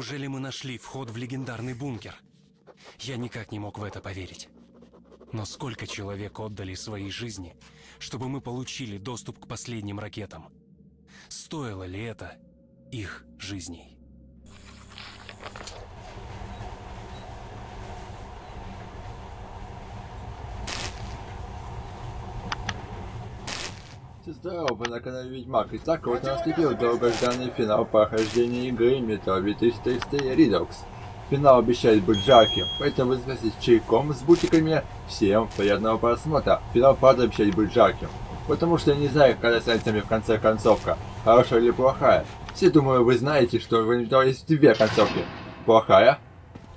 Неужели мы нашли вход в легендарный бункер? Я никак не мог в это поверить. Но сколько человек отдали своей жизни, чтобы мы получили доступ к последним ракетам? Стоило ли это их жизней? Здорово, вы на канале Ведьмак. Итак, вот наступил долгожданный финал прохождения игры Metro 2300 Redux. Финал обещает быть жарким, поэтому возвращайтесь чайком с бутиками. Всем приятного просмотра. Финал правда обещает быть жарким. Потому что я не знаю, когда станется мне в конце концовка, хорошая или плохая. Все, думаю, вы знаете, что в инвентаре есть две концовки. Плохая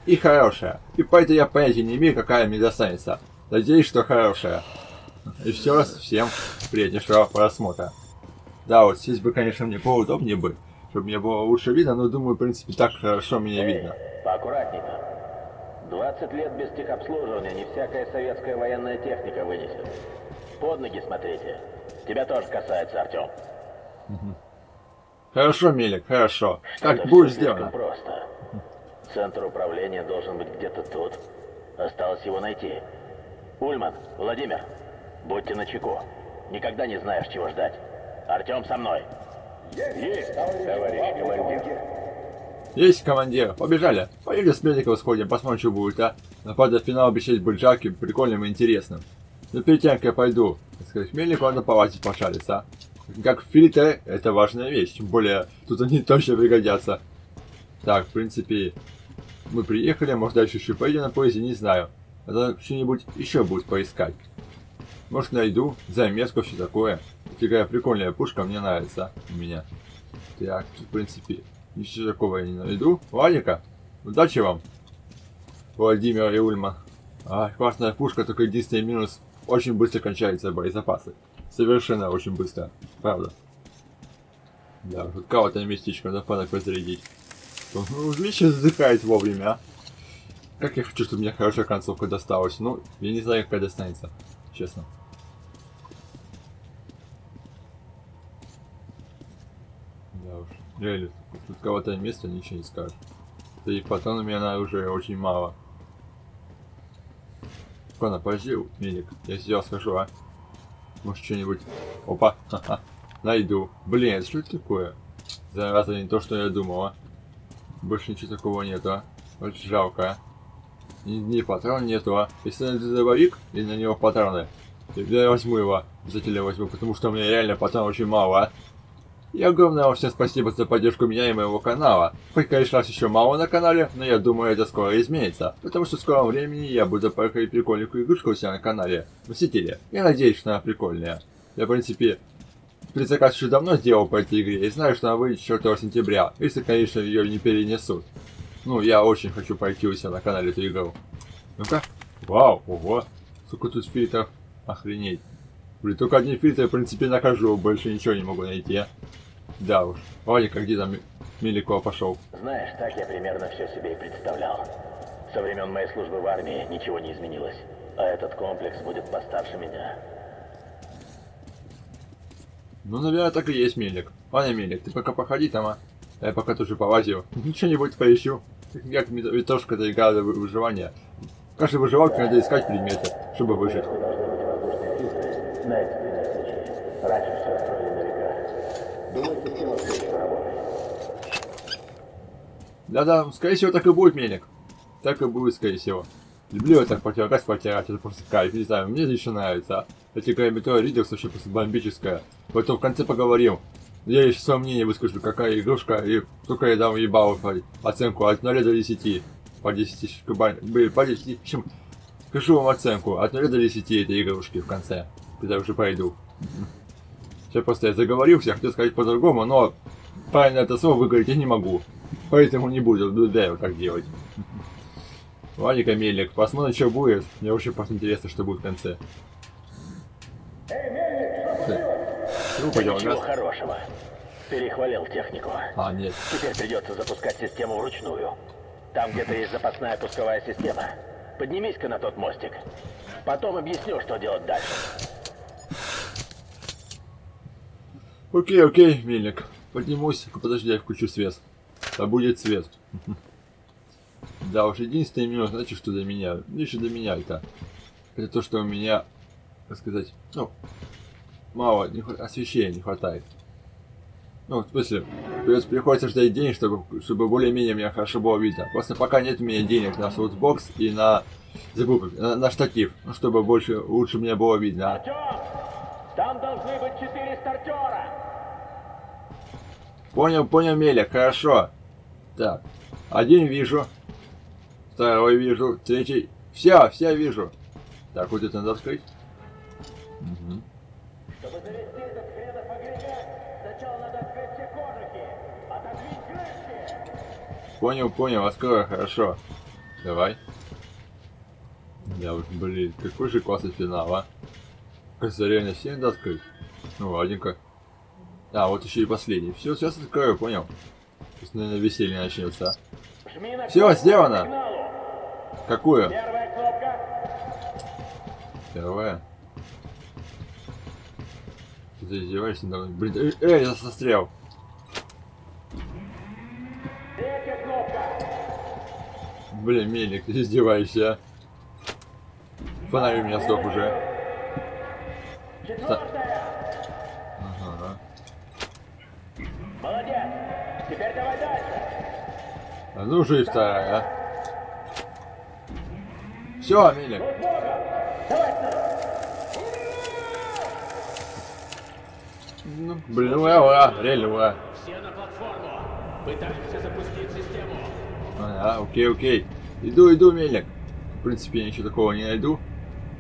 и хорошая. И поэтому я понятия не имею, какая мне достанется. Надеюсь, что хорошая. Еще раз всем приятнейшего просмотра. Да, вот здесь бы, конечно, мне поудобнее бы, чтобы мне было лучше видно, но думаю, в принципе, так хорошо меня видно. Поаккуратнее. 20 лет без техобслуживания не всякая советская военная техника вынесет. Под ноги смотрите. Тебя тоже касается, Артем. Хорошо, Мелик, хорошо. Что-то Как будет сделано. просто. Центр управления должен быть где-то тут. Осталось его найти. Ульман, Владимир, будьте начеку. Никогда не знаешь, чего ждать. Артем со мной. Есть, товарищ командир. Есть, командир, побежали. Поедем с Меликом сходим, посмотрим, что будет, а. Нападать финал обещает быть жарким, прикольным и интересным. Но перед тем, как я пойду, сказать, Мельнику надо полазить, пошариться, а. Как фильтры, это важная вещь, тем более, тут они точно пригодятся. Так, в принципе, мы приехали, может дальше еще поедем на поезде, не знаю. Надо что-нибудь еще будет поискать. Может найду, заметку, все такое. Такая прикольная пушка, мне нравится у меня. Так, в принципе, ничего такого я не найду. Ладненько, удачи вам, Владимир и Ульма. А, классная пушка, только единственный минус, очень быстро кончаются боезапасы. Совершенно очень быстро, правда. Да, тут кого-то местечко надо фанок разрядить. Ну, Вечно задыхает вовремя, а. Как я хочу, чтобы мне хорошая концовка досталась. Ну, я не знаю, какая достанется, честно. Да уж, реально, тут кого-то место ничего не скажешь. Да и патронами она уже очень мало. Ладно, подожди, Мелик, я сейчас схожу, а? Может, что-нибудь... Опа, найду. Блин, это что это такое? Зараза, не то, что я думал, а. Больше ничего такого нету, а. Очень жалко, а. Ни, ни патрон нету, а. Если найду дробовик и на него патроны, я возьму его. Обязательно возьму, потому что у меня реально патронов очень мало, а. И огромное вам всем спасибо за поддержку меня и моего канала. Хоть, конечно, нас еще мало на канале, но я думаю, это скоро изменится. Потому что в скором времени я буду проходить прикольненькую игрушку у себя на канале. Мстители. Я надеюсь, что она прикольная. Я, в принципе, предзаказ еще давно сделал по этой игре и знаю, что она выйдет 4 сентября, если, конечно, ее не перенесут. Ну, я очень хочу пройти у себя на канале эту игру. Ну-ка. Вау, ого. Сколько тут фильтров. Охренеть. Блин, только одни фильтры, в принципе, нахожу, больше ничего не могу найти. а. Да уж. Валенька, где там Меликова пошел? Знаешь, так я примерно все себе и представлял. Со времен моей службы в армии ничего не изменилось. А этот комплекс будет постарше меня. Ну, наверное, так и есть, Мелик. Ладно, Мелик, ты пока походи там, а. Я пока тоже полазил. Ничего-нибудь поищу. Как витошка это игра за вы- выживание. В каждой выживалке надо искать предметы, чтобы выжить. Случай. Раньше. Думаю, система работает. Да-да, скорее всего, так и будет, Мелик. Так и будет, скорее всего. Люблю я так потирать, потирать, это просто кайф, не знаю, мне еще нравится. а. Эта игра Metro Redux вообще просто бомбическая. Поэтому в конце поговорим. Я еще свое мнение выскажу, какая игрушка, и только я дам ебалу оценку от 0 до 10. По 10, куба- блин, по 10, в общем, скажу вам оценку от 0 до 10 этой игрушки в конце, когда уже пойду. Сейчас просто я заговорился, хотел сказать по-другому, но правильно это слово выговорить я не могу. Поэтому не буду, буду так делать. Ладненько, Мельник, посмотрим, что будет. Мне очень просто интересно, что будет в конце. Пойдем, Ничего хорошего. Перехвалил технику. А, нет. Теперь придется запускать систему вручную. Там где-то есть запасная пусковая система. Поднимись-ка на тот мостик. Потом объясню, что делать дальше. Окей, окей, Мельник. Поднимусь, подожди, я включу свет. Да будет свет. Да уж, единственный минус, знаете, что для меня, лишь для меня это, это то, что у меня, так сказать, ну, мало не освещения не хватает. Ну, в смысле, приходится ждать денег, чтобы, чтобы более-менее меня хорошо было видно. Просто пока нет у меня денег на соусбокс и на, забыл, на, на штатив, ну, чтобы больше, лучше меня было видно. а. Там должны быть четыре стартера! Понял, понял, Меля, хорошо. Так, один вижу, второй вижу, третий. Все, все вижу. Так, вот это надо открыть. Мгм. Чтобы завести этот хренов агрегат, сначала надо открыть все кожухи. Отодвинь Понял, понял, открою, хорошо. Давай. Да уж, блин, какой же классный финал, а? Кажется, реально все надо открыть. Ну, ладненько. А, вот еще и последний. Все, сейчас открою, понял. Сейчас, наверное, веселье начнется. Кнопку сделано. Какую? Первая кнопка. Первая. Ты издеваешься? Блин, эй, эй, я застрял. Третья кнопка. Блин, ты издеваешься, а? Фонарь у меня сдох уже. Ага. Молодец. Теперь давай дальше. А ну и вторая, а? Все, сюда. Ну, блин, ура, ура, реально ура. Все на платформу. Пытаемся запустить систему. Ага, окей, окей. Иду, иду, мельник. В принципе, я ничего такого не найду.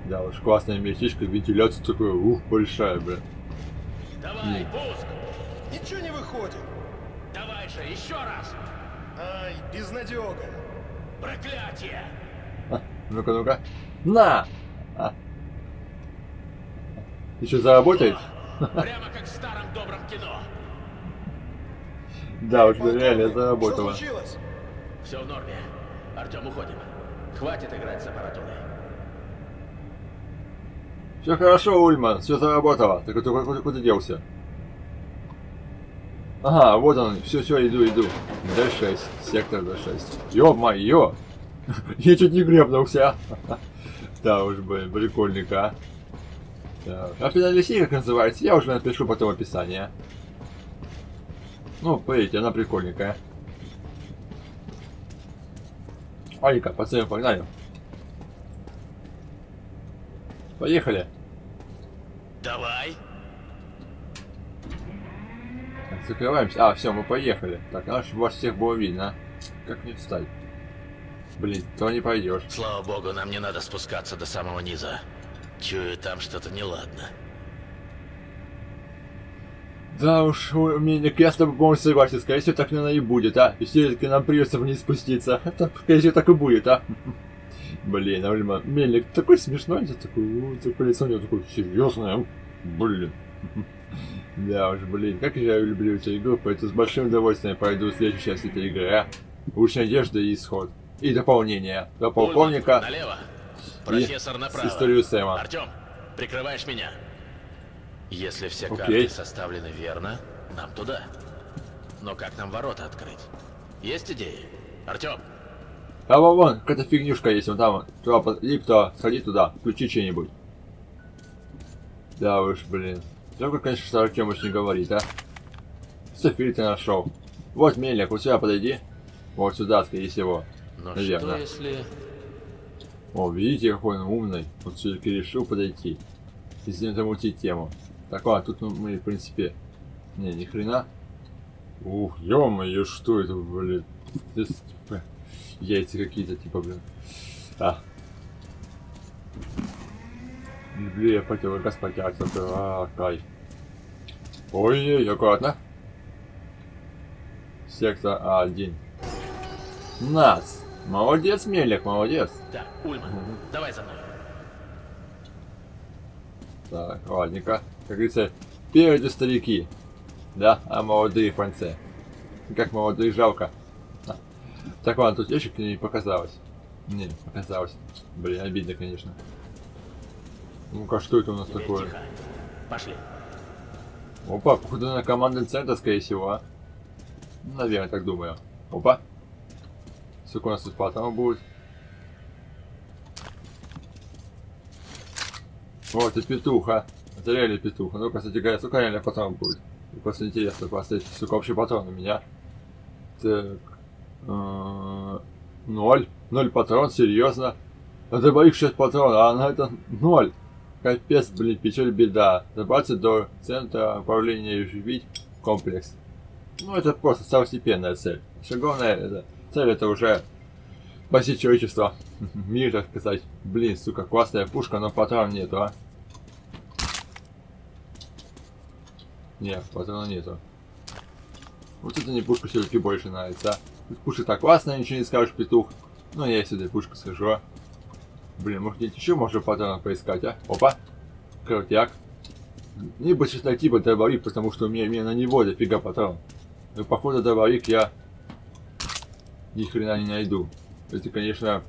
Да уж, классная местечко, вентиляция такая, ух, большая, блин. Давай, пуск. Ничего не выходит. Давай же, еще раз. Ай, безнадега. Проклятие. А, ну-ка, ну-ка. На! А. Еще заработает? Прямо как в старом добром кино. Да, уж реально Что заработало. случилось? Все в норме. Артем, уходим. Хватит играть с аппаратурой. Все хорошо, Ульман, все заработало. Так это куда, куда делся? Ага, вот он, все, все, иду, иду. D6, сектор D6. Ё-моё! Я чуть не гребнулся. Да уж, блин, прикольненько, а. Так, А финальная серия, как называется, я уже напишу потом описание. Ну, поверьте, она прикольненькая. Алика, пацаны, погнали. Поехали. Давай. Так, закрываемся. А, все, мы поехали. Так, надо, чтобы вас всех было видно. а. Как мне встать? Блин, то не пойдешь. Слава богу, нам не надо спускаться до самого низа. Чую, там что-то неладно. Да уж, у меня я с тобой полностью согласен. Скорее всего, так, наверное, и будет, а. И все-таки нам придется вниз спуститься. Это, скорее всего, так и будет, а. Блин, Ульма, Мельник такой смешной, такой, у, такое лицо у него такое серьезное. Блин. Да уж, блин, как же я люблю эту игру, поэтому с большим удовольствием пройду следующую часть этой игры, а. Луч надежды и исход. И дополнение. До Ульман, полковника налево. Профессор направо. историю Сэма. Артем, прикрываешь меня. Если все Окей. карты составлены верно, нам туда. Но как нам ворота открыть? Есть идеи? Артем, А вон, вон, какая-то фигнюшка есть, вон там, туда, иди кто, сходи туда, включи что-нибудь. Да уж, блин. Только, конечно, что Артем не говорит, а. Софи ты нашел. Вот мельник, вот сюда подойди. Вот сюда, скорее всего. ну Наверно. что если... О, видите, какой он умный. Вот все-таки решил подойти. И с ним замутить тему. Так, ладно, тут ну, мы, в принципе... Не, ни хрена. Ух, ё-моё, что это, блин? Здесь, типа, яйца какие-то, типа, блин. А. Люблю я противогаз потягиваться. А, кайф. Ой-ой, аккуратно. Сектор А1. Нас! Молодец, Мелик, молодец. Так, Ульман, давай за мной. Так, ладненько. Как говорится, впереди старики. Да, а молодые конце. Как молодые жалко. А. Так, ладно, тут ящик не показалось. Не, показалось. Блин, обидно, конечно. Ну-ка, что это у нас Теперь такое? тихо. Пошли. Опа, походу на командный центр, скорее всего, а? Наверное, так думаю. Опа. Сколько у нас тут патронов будет? Вот и петуха. Это реально петуха. Ну, кстати говоря, сколько реально патронов будет? И просто интересно поставить, сколько вообще патрон у меня. Так. э, Ноль. Ноль патрон, серьезно. На боих 6 патронов, а на это ноль. Капец, блин, печаль беда. Добраться до центра управления и оживить комплекс. Ну, это просто второстепенная цель. Главное, это, цель это уже спасти человечество. Мир, так сказать. Блин, сука, классная пушка, но патрон нету, а. Не, патрона нету. Вот это не пушка все-таки больше нравится. Тут пушка так классная, ничего не скажешь, петух. Ну, я сюда пушку схожу, а. Блин, может где-то еще можно патронов поискать, а? Опа. Крутяк. Мне бы сейчас найти бы дробовик, потому что у меня, у меня на него дофига патрон. Но походу дробовик я ни хрена не найду. Это, конечно,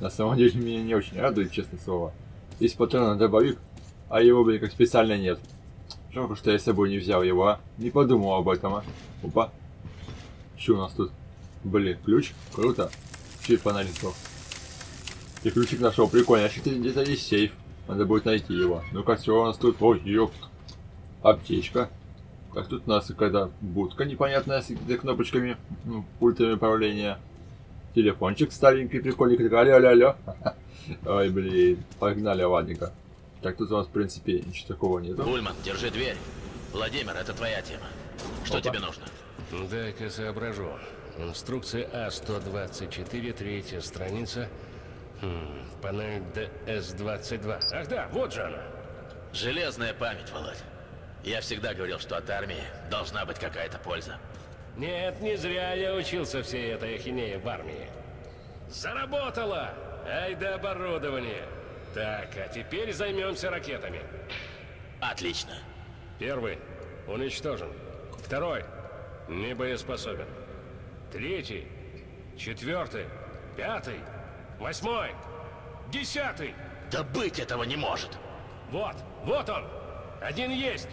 на самом деле меня не очень радует, честное слово. Есть патрон на дробовик, а его, блин, как специально нет. Жалко, что я с собой не взял его, а. Не подумал об этом, а. Опа. Что у нас тут? Блин, ключ? Круто. Чей фонарик сдох. И ключик нашел, прикольно. Что где-то есть сейф. Надо будет найти его. Ну-ка, все у нас тут. Ой, ёпт. Аптечка. Как тут у нас какая-то будка непонятная с какими-то кнопочками, ну, пультами управления. Телефончик старенький, прикольный. Алло, алло, алло. Ой, блин. Погнали, ладненько. Так, тут у нас, в принципе, ничего такого нету. Ульман, держи дверь. Владимир, это твоя тема. Что Опа. тебе нужно? Дай-ка соображу. Инструкция А-124, третья страница. Хм, панель ДС-22. Ах да, вот же она. Железная память, Володь. Я всегда говорил, что от армии должна быть какая-то польза. Нет, не зря я учился всей этой ахинее в армии. Заработало! Ай да оборудование! Так, а теперь займемся ракетами. Отлично. Первый уничтожен. Второй не боеспособен. Третий, четвертый, пятый, восьмой, десятый. Да быть этого не может. Вот, вот он! Один есть!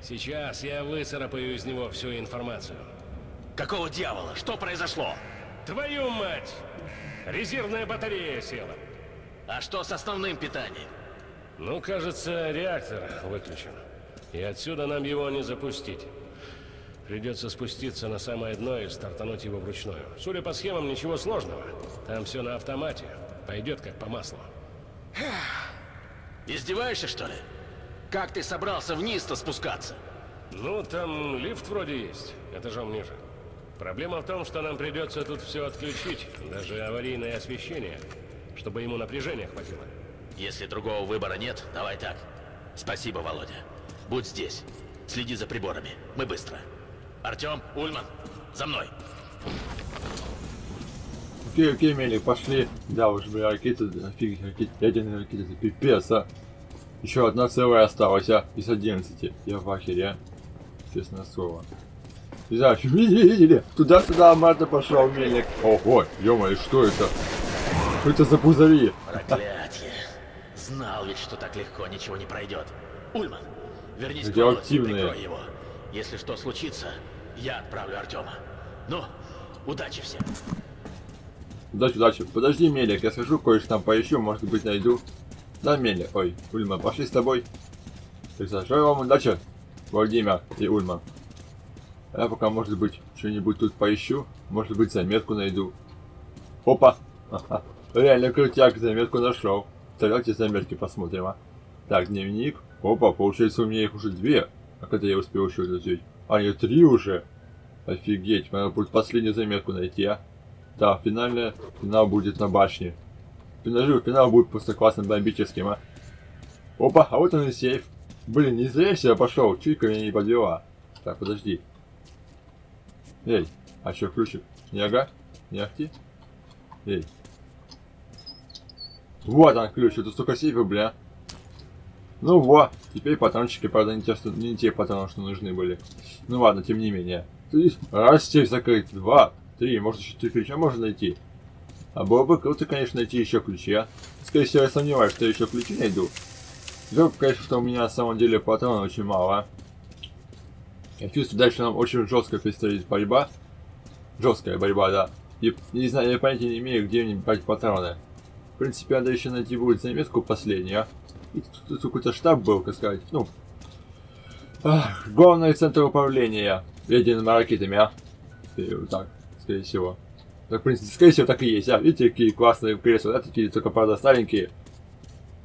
Сейчас я выцарапаю из него всю информацию. Какого дьявола? Что произошло? Твою мать! Резервная батарея села. А что с основным питанием? Ну, кажется, реактор выключен. И отсюда нам его не запустить. Придется спуститься на самое дно и стартануть его вручную. Судя по схемам, ничего сложного. Там все на автомате. Пойдет как по маслу. Издеваешься, что ли? Как ты собрался вниз-то спускаться? Ну, там лифт вроде есть, этажом ниже. Проблема в том, что нам придется тут все отключить, даже аварийное освещение, чтобы ему напряжения хватило. Если другого выбора нет, давай так. Спасибо, Володя. Будь здесь. Следи за приборами. Мы быстро. Артем, Ульман, за мной. Окей, окей, Мелик, пошли. Да уж, бля, ракеты, офигеть, ракеты, ядерные ракеты, это пипец, а. Еще одна целая осталась, а, из 11. Я в ахере, а. Честное слово. Не знаю, видели, видели? Туда-сюда обратно пошел Мелик. Ого, ё что это? Что это за пузыри? Проклятье. Знал ведь, что так легко ничего не пройдет. Ульман, вернись к комнате и прикрой его. Если что случится, я отправлю Артема. Ну, удачи всем. Удачи, удачи. Подожди, Мелик, я схожу, кое-что там поищу, может быть найду. Да, Мелик, ой, Ульма, пошли с тобой. Так, желаю вам удачи, Владимир и Ульма. А Я пока, может быть, что-нибудь тут поищу, может быть, заметку найду. Опа! Реально крутяк, заметку нашел. Давайте заметки посмотрим, а. Так, дневник. Опа, получается, у меня их уже две. А когда я успел еще взять? А, нет, три уже. Офигеть, надо будет последнюю заметку найти, а. Да, финальная, финал будет на башне. Финал, финал будет просто классным бомбическим, а. Опа, а вот он и сейф. Блин, не зря я сюда пошел, чуйка меня не подвела. Так, подожди. Эй, а что ключик? Не ага? Не ахти? Эй. Вот он ключ, это столько сейфов, бля. Ну во, теперь патрончики, правда, не те, что, не те патроны, что нужны были. Ну ладно, тем не менее. Раз сейф закрыт, два, три, может еще три ключа можно найти. А было бы круто, конечно, найти еще ключи, а. Скорее всего, я сомневаюсь, что я еще ключи найду. Жалко, конечно, что у меня на самом деле патронов очень мало, а. Я чувствую, дальше нам очень жестко предстоит борьба. Жесткая борьба, да. И, не знаю, я понятия не имею, где мне брать патроны. В принципе, надо еще найти будет заметку последнюю. а. И тут, тут какой-то штаб был, как сказать, ну... ах, главный центр управления ядерными ракетами, а. И вот так, скорее всего. Так, в принципе, скорее всего, так и есть, а. Видите, какие классные кресла, да, такие, только, правда, старенькие.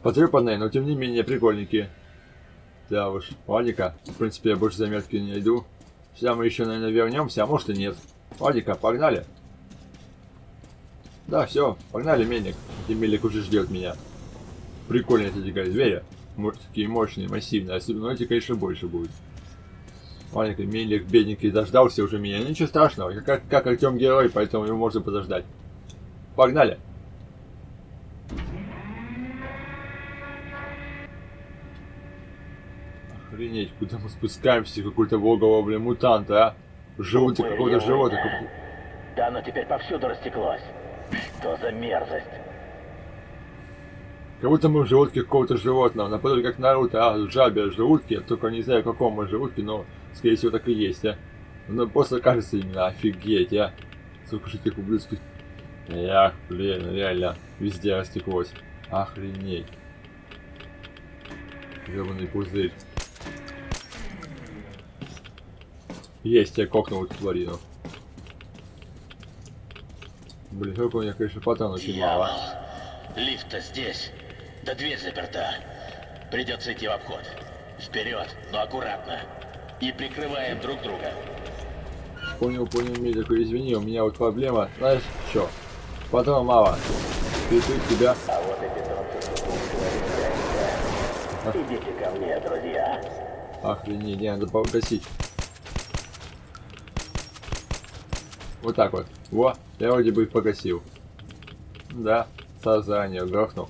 Потрепанные, но тем не менее прикольненькие. Да уж, ладненько. В принципе, я больше заметки не найду. Сейчас мы еще, наверное, вернемся, а может и нет. Ладненько, погнали. Да, все, погнали, Мельник. И Мельник уже ждет меня. Прикольные эти звери. Мо- Такие мощные, массивные. Особенно эти, конечно, больше будут. Ладненько, Мельник, бедненький, дождался уже меня. Ничего страшного, как, как Артем герой, поэтому его можно подождать. Погнали. Охренеть, куда мы спускаемся? Какой-то логово, блин, мутанта, а? Желудок какого-то животного. как- Да оно теперь повсюду растеклось. Что за мерзость? Как будто мы в желудке какого-то животного, наподобие как Наруто, а, в жабе желудке, только не знаю, в каком мы желудке, но, скорее всего, так и есть, а. Но просто кажется именно, офигеть, а. Сколько же этих ублюдских... Эх, блин, реально, везде растеклось. Охренеть. Гребаный пузырь. Есть, я кокнул эту тварину. Блин, сколько у меня, конечно, патронов очень мало. Лифт-то здесь. Да дверь заперта. Придется идти в обход. Вперед, но аккуратно. И прикрываем друг друга. Понял, понял, медик, извини, у меня вот проблема. Знаешь, что? Патрон мало. Перепить тебя. А вот и питомцы Идите ко мне, друзья. Охренеть, не, надо погасить. Вот так вот. Во, я вроде бы их погасил. Да, сознание грохнул.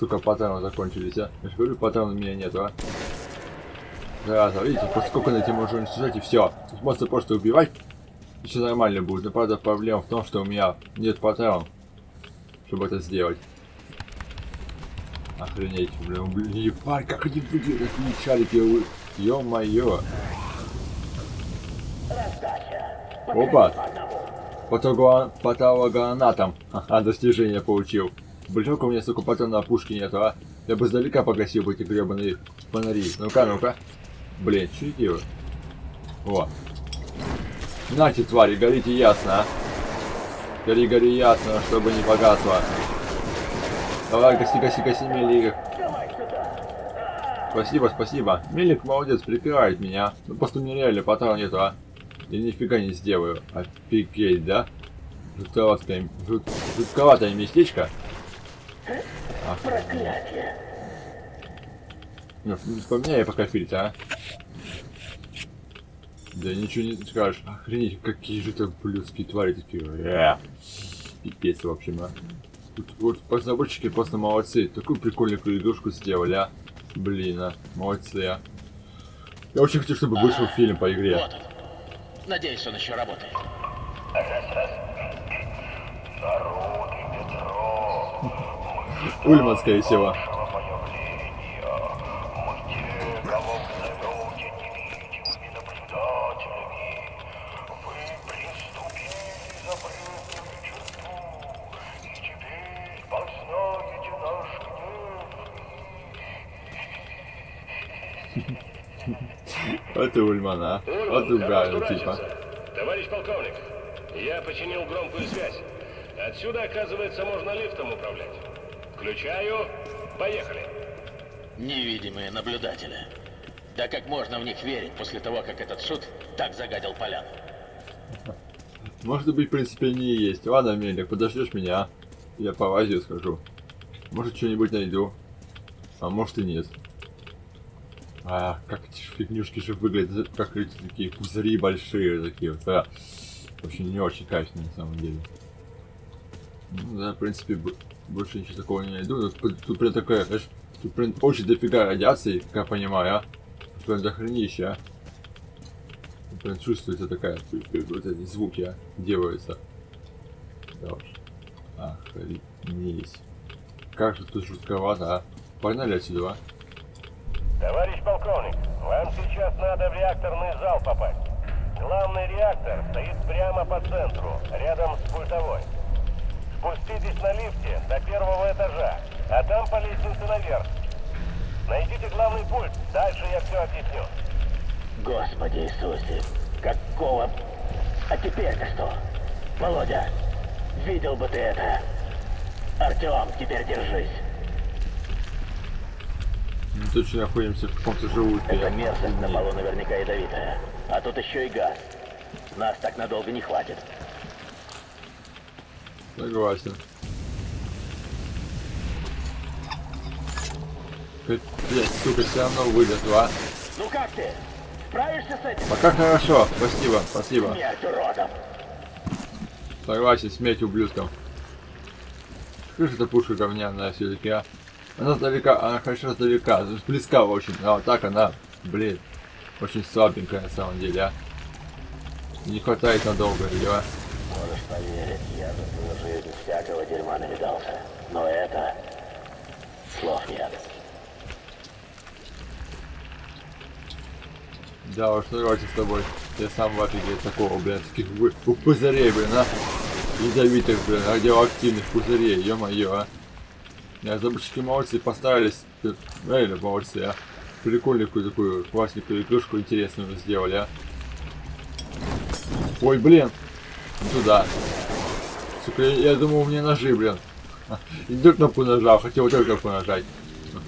Сука, патроны закончились, а. Я же говорю, патронов у меня нету, а. Зараза, видите, после сколько на этим можно уничтожать и все. Можно просто убивать, и все нормально будет. Но правда проблема в том, что у меня нет патронов, чтобы это сделать. Охренеть, блин, блин, ебать, как они выглядят, такие шарики, ё-моё. Опа, Патогуа- патологоанатом, ага, достижение получил. Большого у меня, сука, патрона на пушке нету, а? Я бы издалека погасил бы эти гребаные фонари. Ну-ка, ну-ка. Блин, что я делаю? О. Нате, твари, горите ясно, а? Гори, гори ясно, чтобы не погасло. Давай, гаси, гаси, гаси, Мелик. Спасибо, спасибо. Мелик молодец, прикрывает меня. Ну просто у меня реально патрона нету, а? Я нифига не сделаю. Офигеть, да? Жутковатое, жут, жутковатое местечко. Ах, Проклятие. ну, поменяй пока фильтр, а? Да ничего не скажешь. Охренеть, какие же это блюдские твари такие. Э, Пипец, в общем, а. Тут вот разработчики просто молодцы. Такую прикольную игрушку сделали, а. Блин, а. Молодцы, а. Я очень хочу, чтобы вышел фильм по игре. Вот. Надеюсь, он еще работает. Ульман, скорее всего. Вот и Ульман, а. Вот Ульман, давай типа. Товарищ полковник, я починил громкую связь. Отсюда, оказывается, можно лифтом управлять. Включаю. Поехали. Невидимые наблюдатели. Да как можно в них верить после того, как этот шут так загадил поляну? Может быть, в принципе, они и есть. Ладно, Мелик, подождешь меня, а? Я по Азию схожу. Может, что-нибудь найду. А может и нет. А, как эти фигнюшки же выглядят, как эти такие пузыри большие такие вот, а. Вообще не очень качественно на самом деле. Ну да, в принципе, больше ничего такого не найду. Тут, тут- тут прям такая, знаешь, тут прям очень дофига радиации, как я понимаю, а. Прям дохренище, а. Прям чувствуется такая, вот эти звуки, а, делаются. Да уж. Охренеть. Как же тут жутковато, а. Погнали отсюда, а. Товарищ полковник, вам сейчас надо в реакторный зал попасть. Главный реактор стоит прямо по центру, рядом с пультовой. Спуститесь на лифте до первого этажа, а там по лестнице наверх. Найдите главный пульт, дальше я все объясню. Господи Иисусе, какого... А теперь-то что? Володя, видел бы ты это. Артем, теперь держись. Мы точно находимся в каком-то желудке. Эта мерзость на полу наверняка ядовитая. А тут еще и газ. Нас так надолго не хватит. Согласен. Капец, сука, все равно вылезу, а? Ну как ты? Справишься с этим? Пока хорошо, спасибо, спасибо. Смерть уродом. Согласен, смерть же эта пушка говняная все-таки, а? Она сдалека, она хорошо сдалека, близка очень, а вот так она, блин, очень слабенькая на самом деле, а. Не хватает надолго ее, а. Можешь поверить, я за свою жизнь всякого дерьма навидался. Но это... Слов нет. Да уж, согласен с тобой. Я сам в офиге такого, блин, таких вы- пузырей, блин, а. Ядовитых, блин, радиоактивных пузырей, ё-моё, а. Я заборщики молодцы постарались, э, реально молодцы, а. Прикольную такую классненькую игрушку интересную сделали, а. Ой, блин, туда. Сука, я, я думал, у меня ножи, блин. И вдруг кнопку нажал, хотел только кнопку нажать.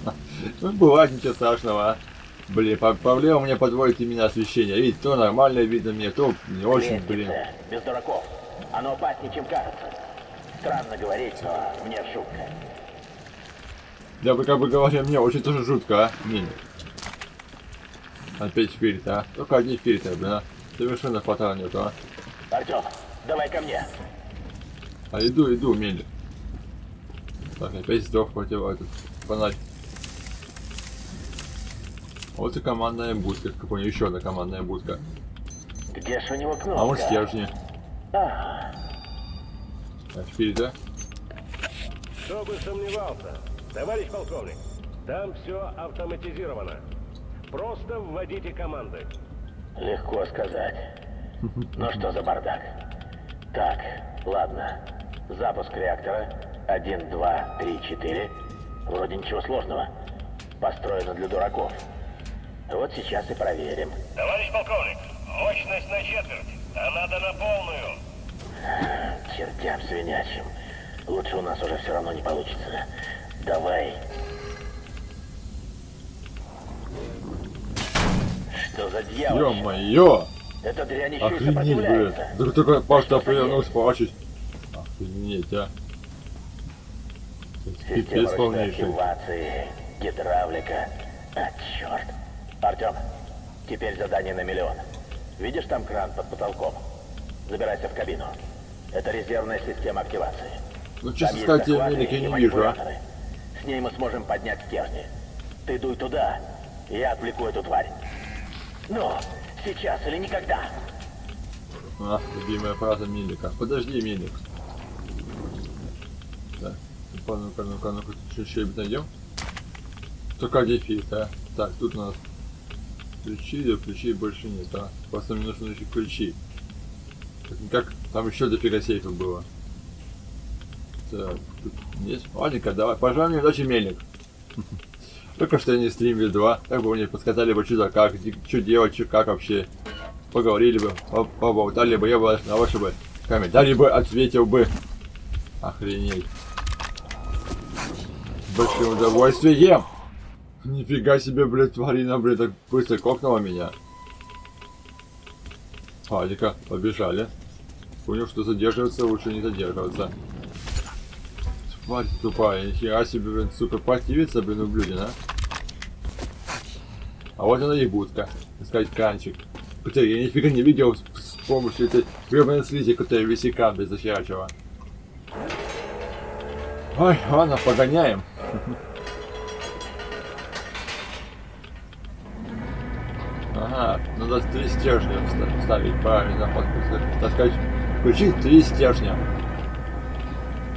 Ну, бывает, ничего страшного, а. Блин, по влево мне подводит именно освещение. Видите, то нормально видно мне, то не очень, блин. Без дураков. Оно опаснее, чем кажется. Странно говорить, но мне шутка. Я бы как бы говоря, мне очень тоже жутко, а? Не, Опять спирит, а? Только один спирит, блин, а? Совершенно хватало нету, а? Артем, давай ко мне. А иду, иду, Мели. Так, опять сдох против этот фонарь. Вот и командная будка. Как понял, еще одна командная будка. Где ж у него кнопка? А вот стержни. А, Так, вперед, да? Кто бы сомневался, товарищ полковник, там все автоматизировано. Просто вводите команды. легко сказать. Ну что за бардак? Так, ладно. Запуск реактора. Один, два, три, четыре. Вроде ничего сложного. Построено для дураков. Вот сейчас и проверим. Товарищ полковник, мощность на четверть, а надо на полную. Чертям свинячим. Лучше у нас уже все равно не получится. Давай. Что за дьявол? Ё-моё! Эта дрянь еще Охренеть, блин. сопротивляется. Только только пашта повернулся поворачивать. Охренеть, а. Пипец полнейший. активации, гидравлика. А, черт. Артем, теперь задание на миллион. Видишь там кран под потолком? Забирайся в кабину. Это резервная система активации. Ну, честно сказать, я не вижу, а. С ней мы сможем поднять стержни. Ты дуй туда, я отвлеку эту тварь. Ну, сейчас или никогда. А, любимая фраза Милика. Подожди, Милик. Так, ну-ка, ну-ка, ну-ка, что что-нибудь найдем? Только дефис, а? Так, тут у нас ключи, да ключей больше нет, а? Просто мне нужны еще ключи. Так, как, там еще дофига сейфов было. Так, тут есть? Ладненько, давай, мне удачи, Мельник. Только что я не стримил 2, так бы мне подсказали бы, что как, что делать, что как вообще. Поговорили бы, по- поболтали бы, я бы на ваши бы комментарии бы ответил бы. Охренеть. С большим удовольствием. Нифига себе, блядь, тварина, блядь, так быстро кокнула меня. Ладненько, побежали. Понял, что задерживаться лучше не задерживаться. Тварь тупая, нихера себе, блин, сука, противится, блин, ублюдина. А вот она и будка. Так сказать, кранчик. Хотя я нифига не видел с, помощью этой гребаной слизи, которая висякам без захерачила. Ой, ладно, погоняем. Ага, надо три стержня вста- вставить, правильно, сказать, включить три стержня.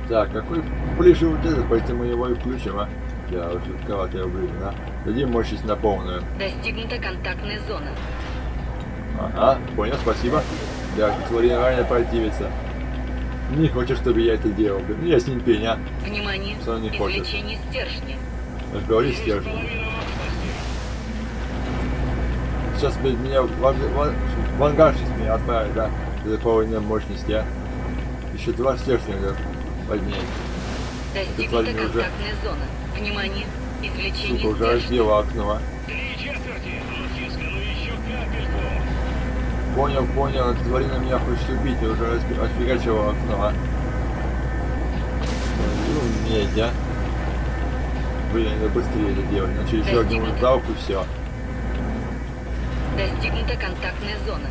Так, какой ближе вот этот, поэтому его и включим, а? Да, вот жутковатая, блин, а. Дадим мощность на полную. Достигнута контактная зона. Ага, понял, спасибо. Да, творение ранее противится. Не хочет, чтобы я это делал, блин. Ну, я с ним пень, а. Внимание! Он не хочет? Извлечение стержня. Я же говорю, стержень. Сейчас, блин, меня в, в, в ангар сейчас меня отправят, да? Для дополнительной мощности, а. Еще два стержня да, поднять. Достигнута мне уже- контактная зона. Внимание! Извлечение Сука, уже разбила окно. Три четверти! Лучиска, еще капельку! Понял, понял, эта тварина меня хочет убить, я уже расфигачила окно, а. Ну, медь, а. Блин, надо быстрее это делать, иначе еще залп и все. Достигнута контактная зона.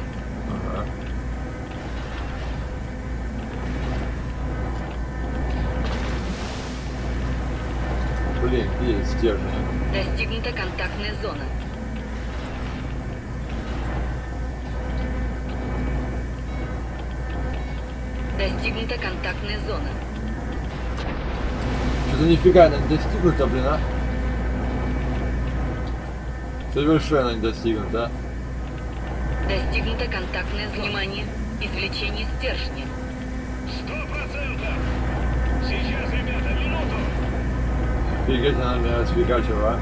Блин, где стержень? Достигнута контактная зона. Достигнута контактная зона. Что-то нифига не достигнуто, блин, а? Совершенно не достигнуто, а? Достигнута контактная зона. Внимание! Извлечение стержня. Меня расфигачила, а?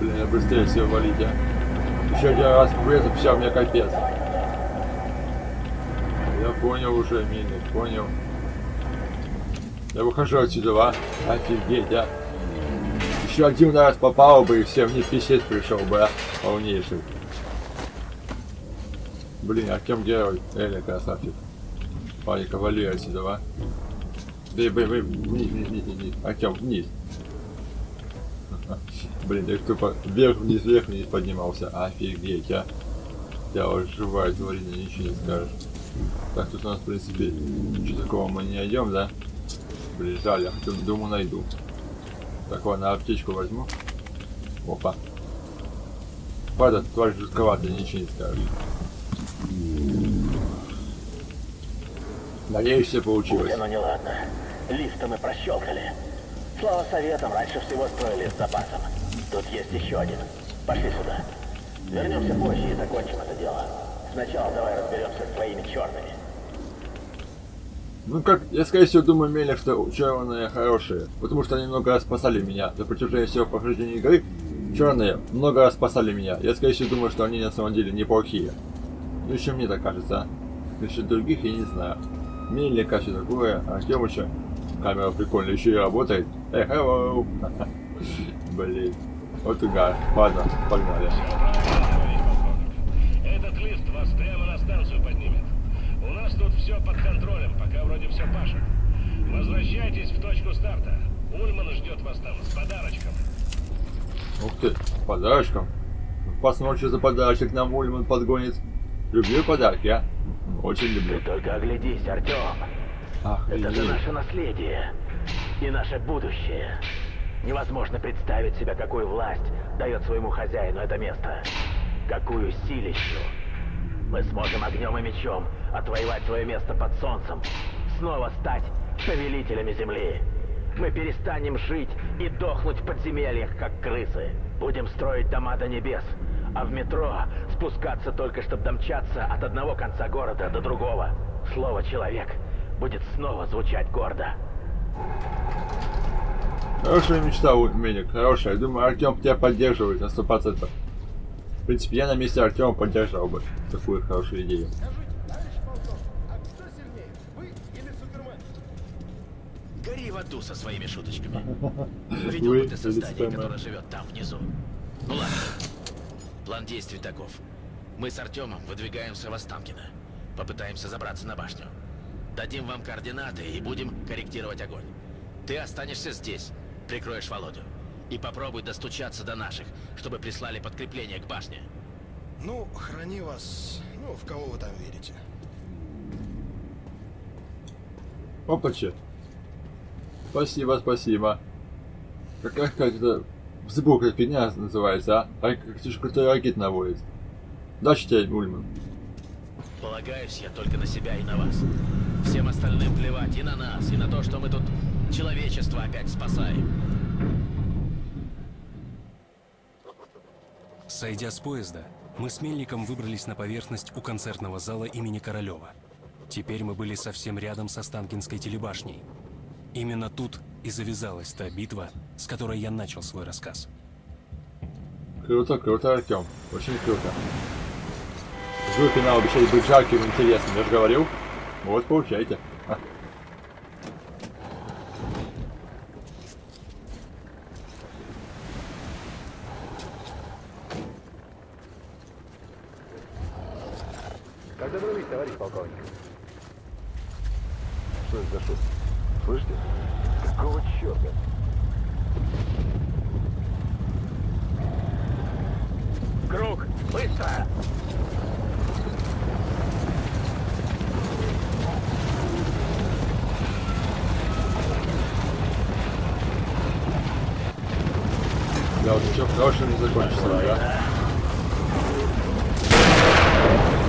Блин, быстрее все валить, а? Еще один раз врезу, все, у меня капец. Я понял уже, Миник, понял. Я выхожу отсюда, а? Офигеть, а? Еще один раз попал бы и все, мне писец пришел бы, а? Полнейший. Блин, Артем герой. Эля, красавчик. Парика, вали отсюда, а? Да, блин, блин, вниз, вниз, вниз, вниз. Артем, вниз. Блин, я тупо вверх, вниз, вверх, вниз поднимался. Офигеть, а. Я уже живая тварина, ничего не скажешь. Так, тут у нас, в принципе, ничего такого мы не найдем, да? Блин, жаль, я хотел, думаю, найду. Так, ладно, аптечку возьму. Опа. Правда, тварь жутковатая, ничего не скажешь. Надеюсь, все получилось. Ой, ну неладно. Лифта мы прощелкали. Слава советам, раньше всего строили с запасом. Тут есть еще один. Пошли сюда. Вернемся позже и закончим это дело. Сначала давай разберемся с твоими черными. Ну как, я скорее всего думаю, Мелик, что черные хорошие, потому что они много раз спасали меня. За протяжении всего прохождения игры черные много раз спасали меня. Я скорее всего думаю, что они на самом деле неплохие. Ну еще мне так кажется, а. Насчет других я не знаю. Мелика все такое, Артемыча. Камера прикольная, еще и работает. Эй, hello! Блин. Вот угар. Ладно, погнали. Этот лифт вас прямо на станцию поднимет. У нас тут все под контролем, пока вроде все пашет. Возвращайтесь в точку старта. Ульман ждет вас там с подарочком. Ух ты, с подарочком. Посмотрим, что за подарочек нам Ульман подгонит. Люблю подарки, а? Очень люблю. Ты только оглядись, Артем. Ах, Это же наше наследие и наше будущее. Невозможно представить себе, какую власть дает своему хозяину это место. Какую силищу. Мы сможем огнем и мечом отвоевать свое место под солнцем. Снова стать повелителями земли. Мы перестанем жить и дохнуть в подземельях, как крысы. Будем строить дома до небес, а в метро спускаться только, чтобы домчаться от одного конца города до другого. Слово «человек» будет снова звучать гордо. Хорошая мечта у Меник, хорошая. Я думаю, Артем тебя поддерживает на 100%. В принципе, я на месте Артема поддержал бы такую хорошую идею. Скажите, товарищ полковник, а кто сильнее, вы или Супермен? Гори в аду со своими шуточками. Видел бы ты создание, которое живет там внизу. Ну ладно. План действий таков. Мы с Артемом выдвигаемся в Останкино. Попытаемся забраться на башню. Дадим вам координаты и будем корректировать огонь. Ты останешься здесь, прикроешь Володю. И попробуй достучаться до наших, чтобы прислали подкрепление к башне. Ну, храни вас, ну, в кого вы там верите. Опача. Спасибо, спасибо. Какая какая-то взбухая фигня называется, а? А как ты же крутой ракет наводит. Дальше тебе, Ульман. Полагаюсь я только на себя и на вас. Всем остальным плевать и на нас, и на то, что мы тут человечество опять спасаем. Сойдя с поезда, Мы с Мельником выбрались на поверхность у концертного зала имени Королева. Теперь мы были совсем рядом со Останкинской телебашней. Именно тут и завязалась та битва, с которой я начал свой рассказ. Круто, круто, Артем. Очень круто. Жду финал обещает быть жарким и интересным. Я же говорил. Вот, получайте. А. Как добрались, товарищ полковник? Что это за шум? Слышите? Какого черта? Круг! Быстро! Да, вот ничего хорошего не закончится, да?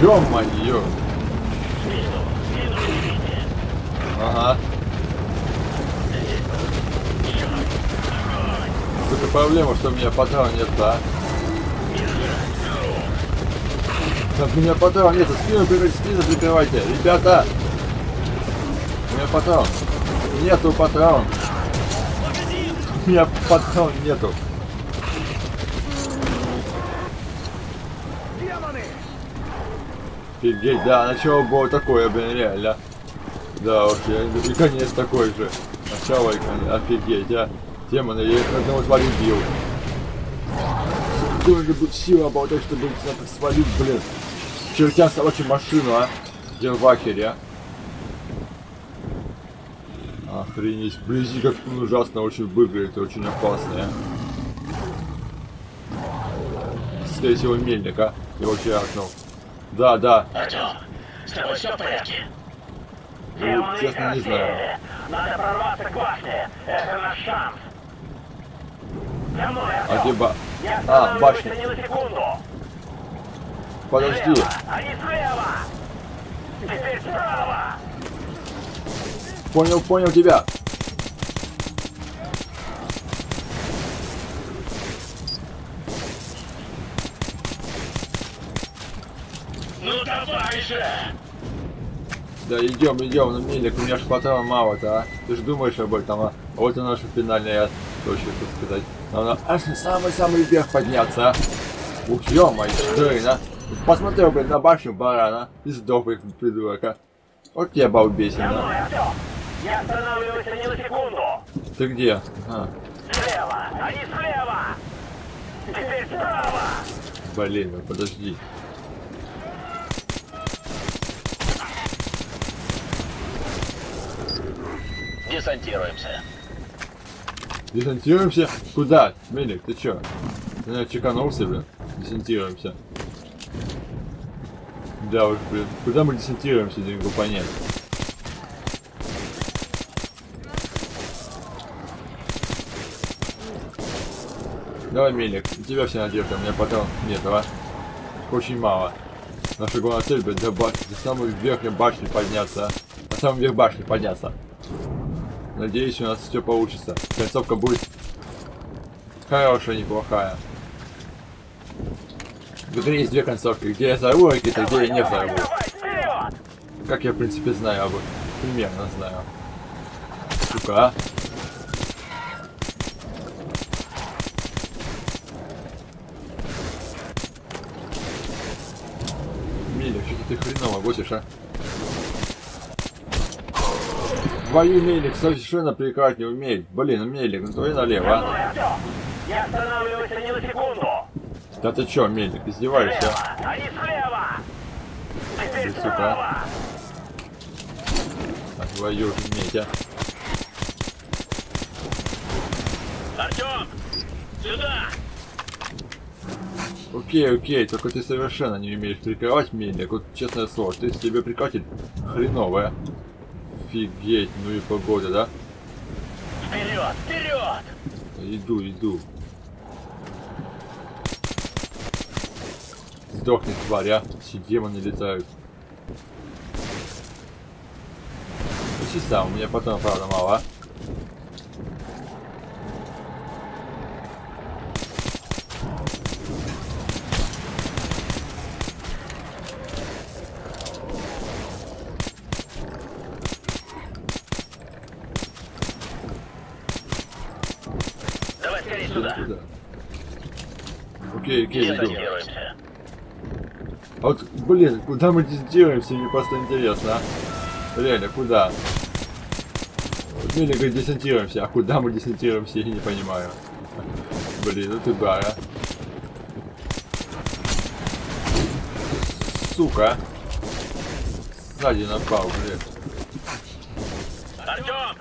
Ё-моё! Ага. Только нет, да? Так, меня патрон нет, спину прикройте, спину прикрывайте. Ребята! Меня патрон. Нету патрон. У меня патрон нету. Офигеть, да, начало было такое, блин, реально. Да уж, я и конец такой же. Начало и конец. Офигеть, а. Демоны, я их одного свалить бил. Кто-нибудь сила обладать, чтобы так свалить, блин. Чертя собачью машину, а. Где в ахере, а. Охренеть, вблизи как он ужасно очень выглядит, очень опасно, а. Скорее всего, мельник, а. Его чиракнул. Да, да, Артем, с тобой все в порядке? ну, честно, не знаю. Надо прорваться к башне. Это наш шанс. За мной, А где А, башня. ни на секунду. Подожди. Слева, а не слева. Теперь справа. Понял, понял тебя. Ну давай же. Да идем, идем, ну милик, у меня ж патрона мало-то, а. Ты же думаешь об этом? А Вот и наша финальная точка, так сказать. Надо аж самый-самый вверх подняться, а. Ух, ё-моё, блин, а. Посмотрел, блин, на башню барана и сдох, блин, придурок, а. Вот тебе балбесин, За а. мной, Артем. Не на секунду. Ты где? А, Слева, а не слева. Теперь справа. блин, ну подожди. Десантируемся. Десантируемся? Куда? Мелик, ты чё? Наверное, чеканулся, блин? Десантируемся. Да уж, блин. Куда мы десантируемся, не могу понять. Давай, Мелик, у тебя вся надежда, у меня потом нет, а? Очень мало. Наша главная цель, блин, до, ба- до самой верхней башни подняться, а? На самый верх башни подняться. Надеюсь, у нас все получится. Концовка будет хорошая, неплохая. В игре есть две концовки, где я взорву ракеты, где я не взорву. Как я, в принципе, знаю об этом. Примерно знаю. Сука, а? Миля, что ты хреново госишь, а? Твою Мелик совершенно прикрывать не умеет. Блин, Мелик, ну твои налево, а? Не останавливайся ни на секунду. Да ты чё, Мелик, издеваешься? Слева, не слева. Теперь Ты, сука. справа. А твою медь, а? Артем, сюда. Окей, окей, только ты совершенно не умеешь прикрывать Мелик. Вот честное слово, ты с тебе прикрыватель хреновая. Офигеть, ну и погода, да? Вперед, вперед. Иду, иду. Сдохни, тварь, а. Все демоны летают. Сам, у меня потом, правда, мало, а. скорее Блин, куда? Иду. Десантируемся. А вот, блин, куда мы здесь делаемся, мне просто интересно, а? Реально, куда? Вот Миля говорит, десантируемся, а куда мы десантируемся, я не понимаю. Блин, ну ты да, а. Сука. а. Сзади напал, блин. Артем!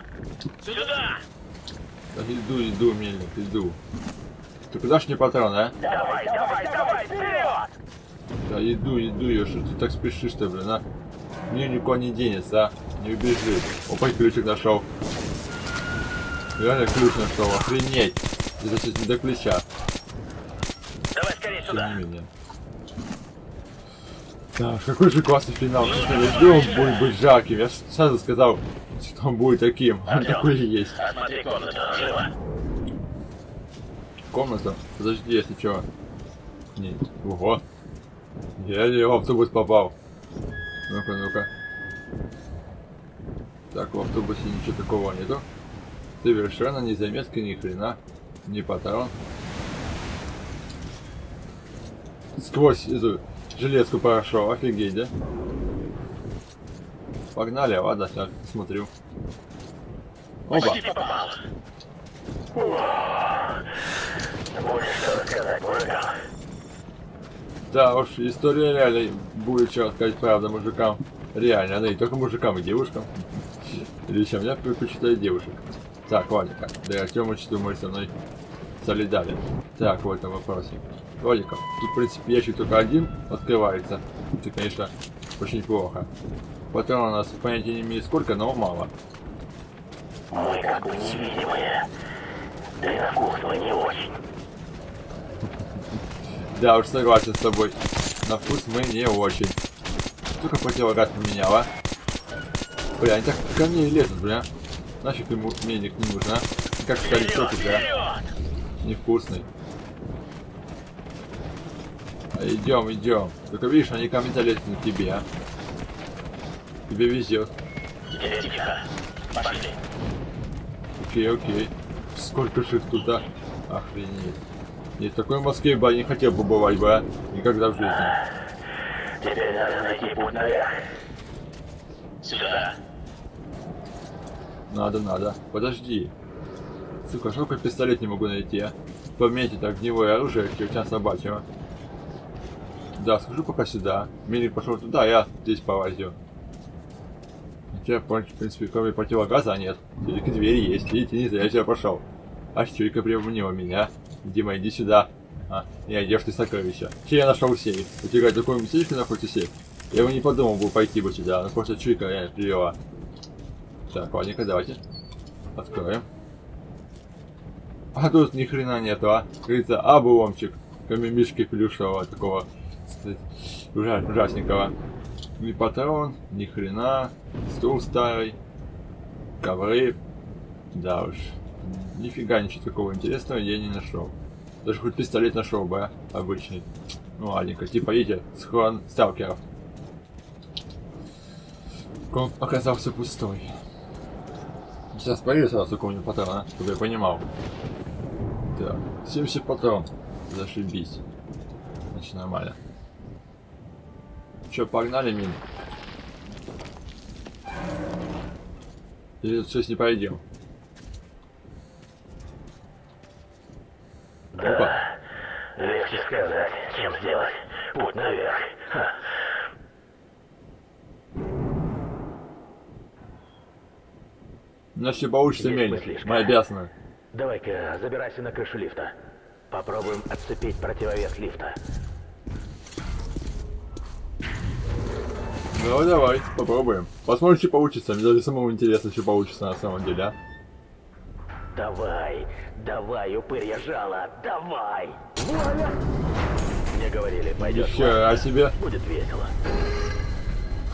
Сюда! Да иду, иду, Мельник, иду. Ты куда ж не патрон, а? Давай, давай, давай, вперед! Да иду, иду, я что ты так спешишь-то, блин, а? Мне никуда не денется, а? Не убежит. Опа, ключик нашел. Реально ключ нашел, охренеть. Это сейчас не до ключа, Давай скорее тем сюда. не менее. Так, какой же классный финал. Я жду, он будет быть жарким. Я сразу сказал, что он будет таким. Он такой и есть. Осмотри комнату. Живо. Комната? Подожди, если чё. Не. Ого. Я не в автобус попал. Ну-ка, ну-ка. Так, в автобусе ничего такого нету. Совершенно ни заметки, ни хрена. Ни патрон. Сквозь эту железку прошел. Офигеть, да? Погнали, ладно, сейчас смотрю. Опа. Почти попал. Будешь что рассказать, мужикам? Да уж, история реально будет что сказать правда мужикам. Реально, она и только мужикам, и девушкам. Или чем я предпочитаю девушек. Так, ладненько. Да и Артемыч, думаю, со мной солидарен. Так, в этом вопросе. Ладненько. Тут, в принципе, ящик только один открывается. Это, конечно, очень плохо. Патрон у нас понятия не имеет сколько, но мало. Мы как бы невидимые. Да и на твой не очень. Да уж, согласен с тобой. На вкус мы не очень. Только противогаз поменял, а? Бля, они так ко мне и лезут, бля. Нафиг ему мельник не нужен, а? Как стали соки, бля. Невкусный. Идем, идем. Только видишь, они ко мне залезут на тебе, а? Тебе везет. Теперь тихо. Пошли. Окей, окей. Сколько же их тут, а? Охренеть. Нет, в такой Москве бы я не хотел бы бывать бы, а? Никогда в жизни. Теперь надо найти путь наверх. Сюда. Надо, надо. Подожди. Сука, сколько пистолет не могу найти, а? Пометить огневое оружие, чертя собачьего. Да, схожу пока сюда. Милик пошел туда, я здесь полазю. Хотя, в принципе, кроме противогаза нет. Только двери есть. Видите, не зря я сюда пошел. А чуйка приманила меня. Дима, иди сюда. А, не одежь ты сокровища. Че я нашел сейф? У тебя такой сейф находится сейф? Я бы не подумал бы пойти бы сюда, но просто чуйка реально привела. Так, ладненько, давайте. Откроем. А тут ни хрена нету, а. Говорится, обломчик. Кроме мишки плюшевого такого. с- ужа- ужасненького. Ни патрон, ни хрена. Стул старый. Ковры. Да уж. Нифига ничего такого интересного я не нашел. Даже хоть пистолет нашел бы, а? Обычный. Ну ладненько, типа, видите, схрон сталкеров. Он оказался пустой. Сейчас проверю сразу какого-нибудь патрона, чтобы я понимал. Так, 70 патрон. Зашибись. Значит, нормально. Че, погнали, мин? Или тут сейчас не пойдем? Да. Легче сказать, чем сделать. Путь наверх. Ха. Значит, получится мельник. мыслишка. Мы обязаны. Давай-ка забирайся на крышу лифта. Попробуем отцепить противовес лифта. Ну давай, попробуем. Посмотрим, что получится. Мне даже самому интересно, что получится на самом деле, а? Давай, давай, упырья жало, давай! Вуаля! Мне говорили, пойдет Еще о себе. будет весело.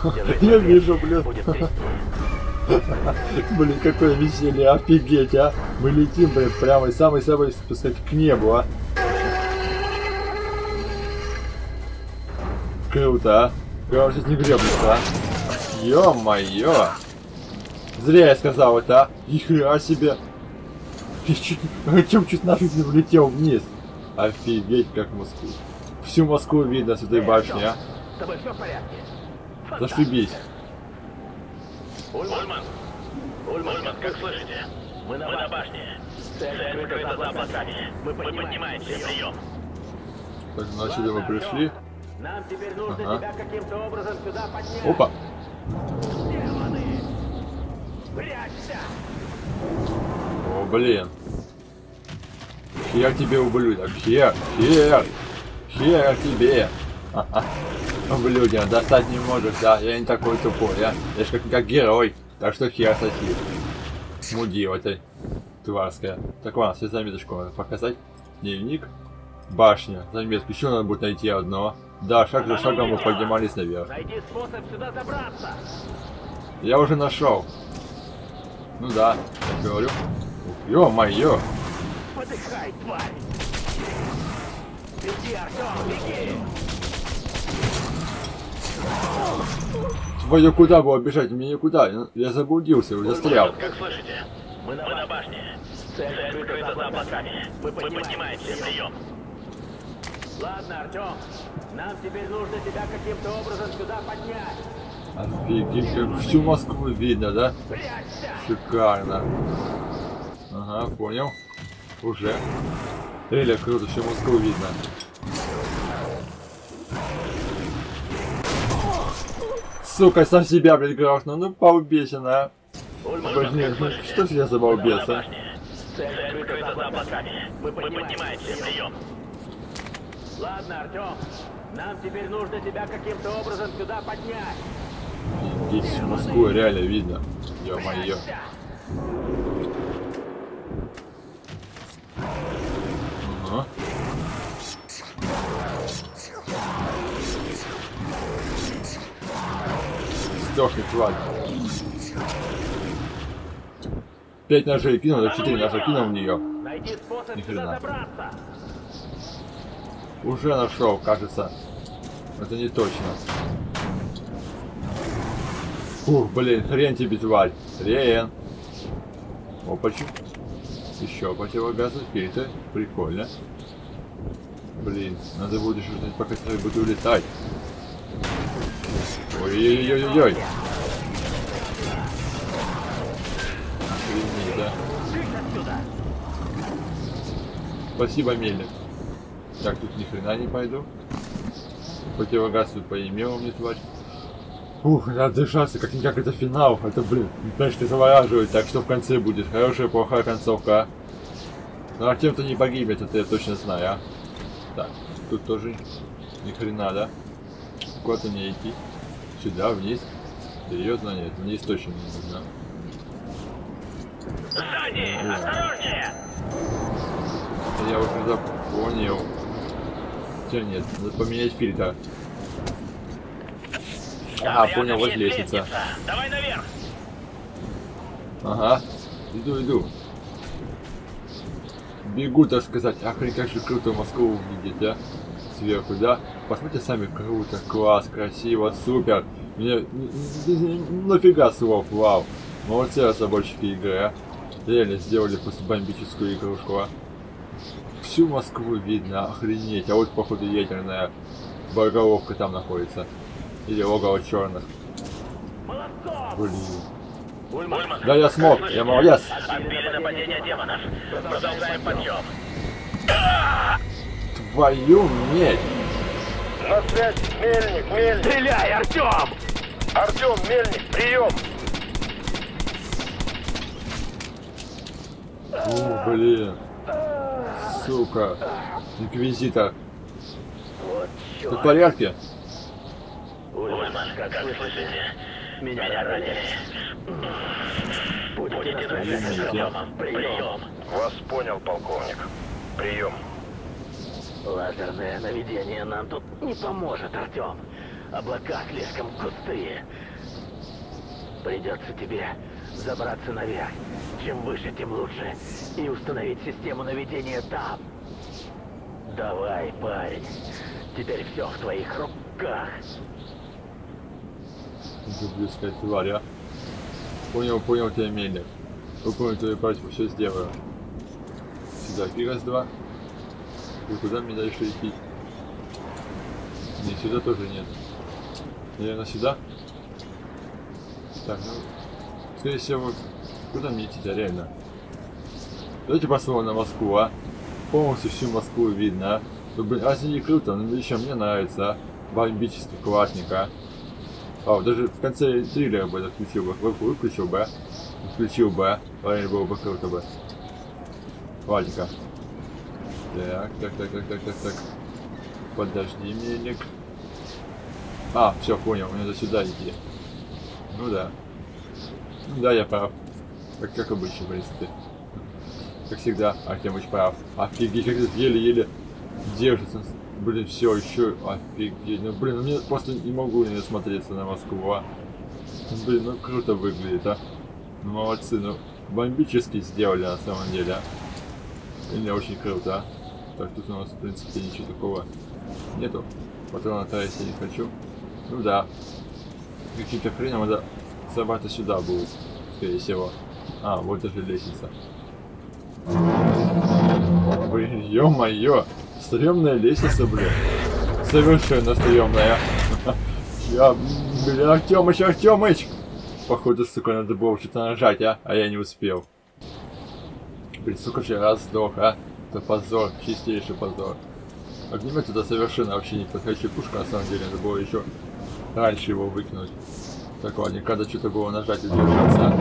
Держись Я вижу, блин. Будет трясти. Блин, какое веселье, офигеть, а! Мы летим, блин, прямо из самой-самой, так сказать, к небу, а! Круто, а! Прямо сейчас не гребнется, а! Ё-моё! Зря я сказал это, а! Нихера себе! Я чуть, Артем чуть нафиг не влетел вниз. Офигеть, как Москву. Всю Москву видно с этой башни, а. Зашибись. Ульман! Ульман, как слышите? Мы на, башне. Цель скрыта за облаками. Мы поднимаемся. Прием. Так, отсюда мы пришли. Нам теперь нужно Ага. тебя каким-то образом сюда поднять. Опа. Демоны! Прячься! О, блин. Хер тебе, ублюдок. Хер, хер. Хер тебе. Ха-ха. Ублюдин, достать не можешь, да? Я не такой тупой, я. Я ж как, как герой. Так что хер соси. Мудила ты. Тварская. Так, ладно, все заметочку надо показать. Дневник. Башня. Заметку. Еще надо будет найти одно. Да, шаг за шагом мы поднимались наверх. Найди способ сюда забраться! Я уже нашел. Ну да, я говорю. Ё-моё! Подыхай, тварь! Беги, Артем, беги! Твою куда было бежать? Мне никуда. Я- Я заблудился, уже застрял. Как слышите? Мы на, башне. Цель скрыта за облаками. Мы поднимаемся. Прием. Ладно, Артем, нам теперь нужно тебя каким-то образом сюда поднять. Офигеть, как всю Москву видно, да? Шикарно. Ага, понял. Уже. Реально круто, всю Москву видно. Сука, сам себя, блядь, грохнул. Ну, балбесина, а. Блин, ну что я за балбес, а? Цель скрыта за облаками. Мы поднимаемся. Прием. Ладно, Артем, нам теперь нужно тебя каким-то образом сюда поднять. Здесь Москву реально видно. Ё-моё. Ага. Сдохни, тварь. Пять ножей кинул, да четыре ножа кинул в нее. Ни хрена. Уже нашел, кажется. Это не точно. Ух, блин, хрен тебе, тварь. Хрен. Опачу. Еще противогазы, фильтр. Прикольно. Блин, надо будет что-нибудь пока я буду улетать. Ой-ой-ой-ой-ой. Охренеть, да? Спасибо, Мельник. Так, тут ни хрена не пойду. Противогаз тут поимел мне, тварь. Ух, надо дышаться, как-никак это финал. Это, блин, знаешь, ты завораживает, так что в конце будет хорошая, плохая концовка, а? Но Артем-то не погибнет, это я точно знаю, а? Так, тут тоже ни хрена, да? Куда-то не идти. Сюда, вниз. Серьезно, нет, вниз точно не нужно. Сзади! Осторожнее! Это я уже запомнил. Хотя нет, надо поменять фильтр. Там понял, вот есть лестница. Давай наверх! Ага, иду, иду. Бегу, так сказать. Охренеть, как же круто Москву увидеть, а? Сверху, да? Посмотрите сами, круто, класс, красиво, супер. Мне нафига слов, вау. Молодцы разработчики игры, а? Реально сделали просто бомбическую игрушку, а? Всю Москву видно, охренеть. А вот, походу, ядерная боеголовка там находится. Или логово черных. Блин. Ульман, Да, я смог, я молодец. Твою медь! На связь, Мельник, Мельник. Стреляй, Артем! Артем, Мельник, прием. О, блин. Сука. Инквизитор. Ты в порядке? Ульман, как слышите? Меня ранили. Будете на связи с Артемом. Прием. Вас понял, полковник. Прием. Лазерное наведение нам тут не поможет, Артем. Облака слишком густые. Придется тебе забраться наверх. Чем выше, тем лучше. И установить систему наведения там. Давай, парень. Теперь все в твоих руках. Люблю сказать, тварь, а. Понял, понял тебя, Мельник. Выполню твою просьбу, все сделаю. сюда. Раз, два. И куда мне дальше идти? Нет, сюда тоже нет. Наверное, сюда? Так, ну... Скорее всего, куда мне идти-то, реально? Давайте посмотрим на Москву, а? Полностью всю Москву видно, а? Ну, блин, разве не круто? Ну, еще мне нравится, а? Бомбически классненько, а? Вот даже в конце триллера бы это включил бы. Вы- Выключил бы, а? Включил бы, а? Правильно было бы круто бы. Ладненько. Так, так, так, так, так, так, так. Подожди, мельник. А, все, понял, мне надо сюда идти. Ну да. Ну да, я прав. Как, как обычно, в принципе. Как всегда, Артемыч прав. Офигеть, как тут еле-еле держится. Блин, все еще офигеть. Ну, блин, ну мне просто не могу не смотреться на Москву, а. Блин, ну круто выглядит, а. Ну молодцы, ну бомбически сделали на самом деле, а. Или очень круто, а. Так, тут у нас, в принципе, ничего такого нету. Патрона тратить я не хочу. Ну да. Каким-то хреном надо собраться сюда будет, скорее всего. А, вот даже лестница. Блин, ё-моё! Стрёмная лестница, блин. Совершенно стрёмная. Я, блин, Артёмыч, Артёмыч! Походу, сука, надо было что-то нажать, а? А я не успел. Блин, сука, же раз сдох, а? Это позор, чистейший позор. Огнемет туда совершенно вообще не подходящая пушка, на самом деле, надо было еще раньше его выкинуть. Так, ладно, когда что-то было нажать и держаться.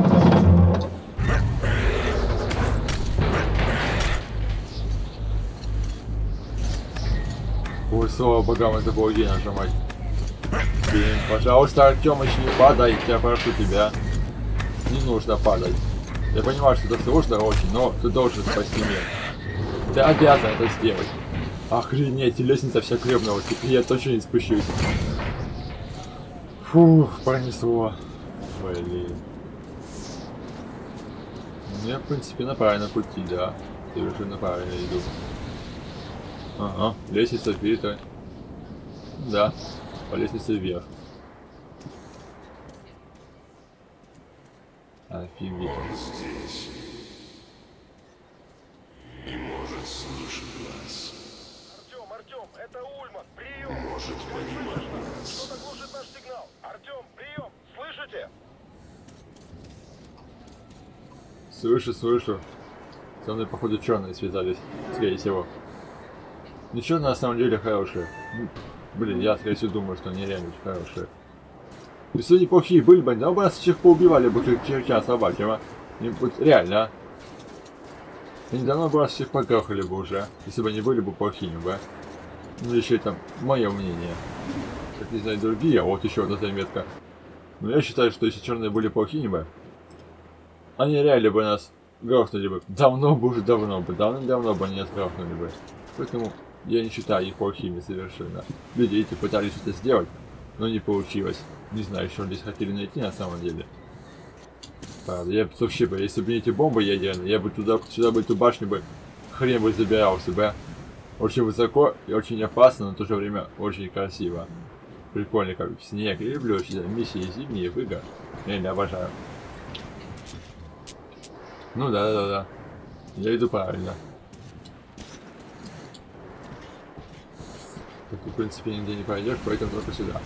Ой, слава богам, это было ей нажимать. Блин, пожалуйста, Артемыч, не падай, я прошу тебя. Не нужно падать. Я понимаю, что это сложно очень, но ты должен спасти мир. Ты обязан это сделать. Охренеть, лестница вся крепная, вот теперь я точно не спущусь. Фух, пронесло. Блин. Ну, я, в принципе, на правильном пути, да. Совершенно правильно иду. Ага, лестница перета. Да, по лестнице вверх. Офигеть. Артем, Артем, это Ульман, прием! Может понимать Кто-то глушит наш сигнал. Артем, прием! Слышите? Слышу, слышу. Со мной, походу, черные связались, скорее всего. Ну, черные на самом деле хорошие. Ну, Блин, я, скорее всего, думаю, что они реально хорошие. Если они плохие были бы, да бы нас всех поубивали бы, как черча собачьего. И реально, а. Они давно бы нас всех погрохали бы уже, если бы они были бы плохими бы. Ну, еще это мое мнение. Как не знаю, другие, а вот еще одна заметка. Но я считаю, что если черные были плохими бы, они реально бы нас грохнули бы. Давно бы уже давно бы, давно-давно бы они нас грохнули бы. Поэтому я не считаю их плохими совершенно. Люди эти пытались это сделать, но не получилось. Не знаю, что здесь хотели найти на самом деле. Правда, я вообще бы, если бы не эти бомбы ядерные, я бы туда, сюда бы эту башню бы хрен бы забирался бы. Очень высоко и очень опасно, но в то же время очень красиво. Прикольно, как снег. Я люблю очень миссии зимние в. Я не обожаю. Ну да, да, да. Я иду правильно. Ты, в принципе, нигде не пойдешь, поэтому только сюда.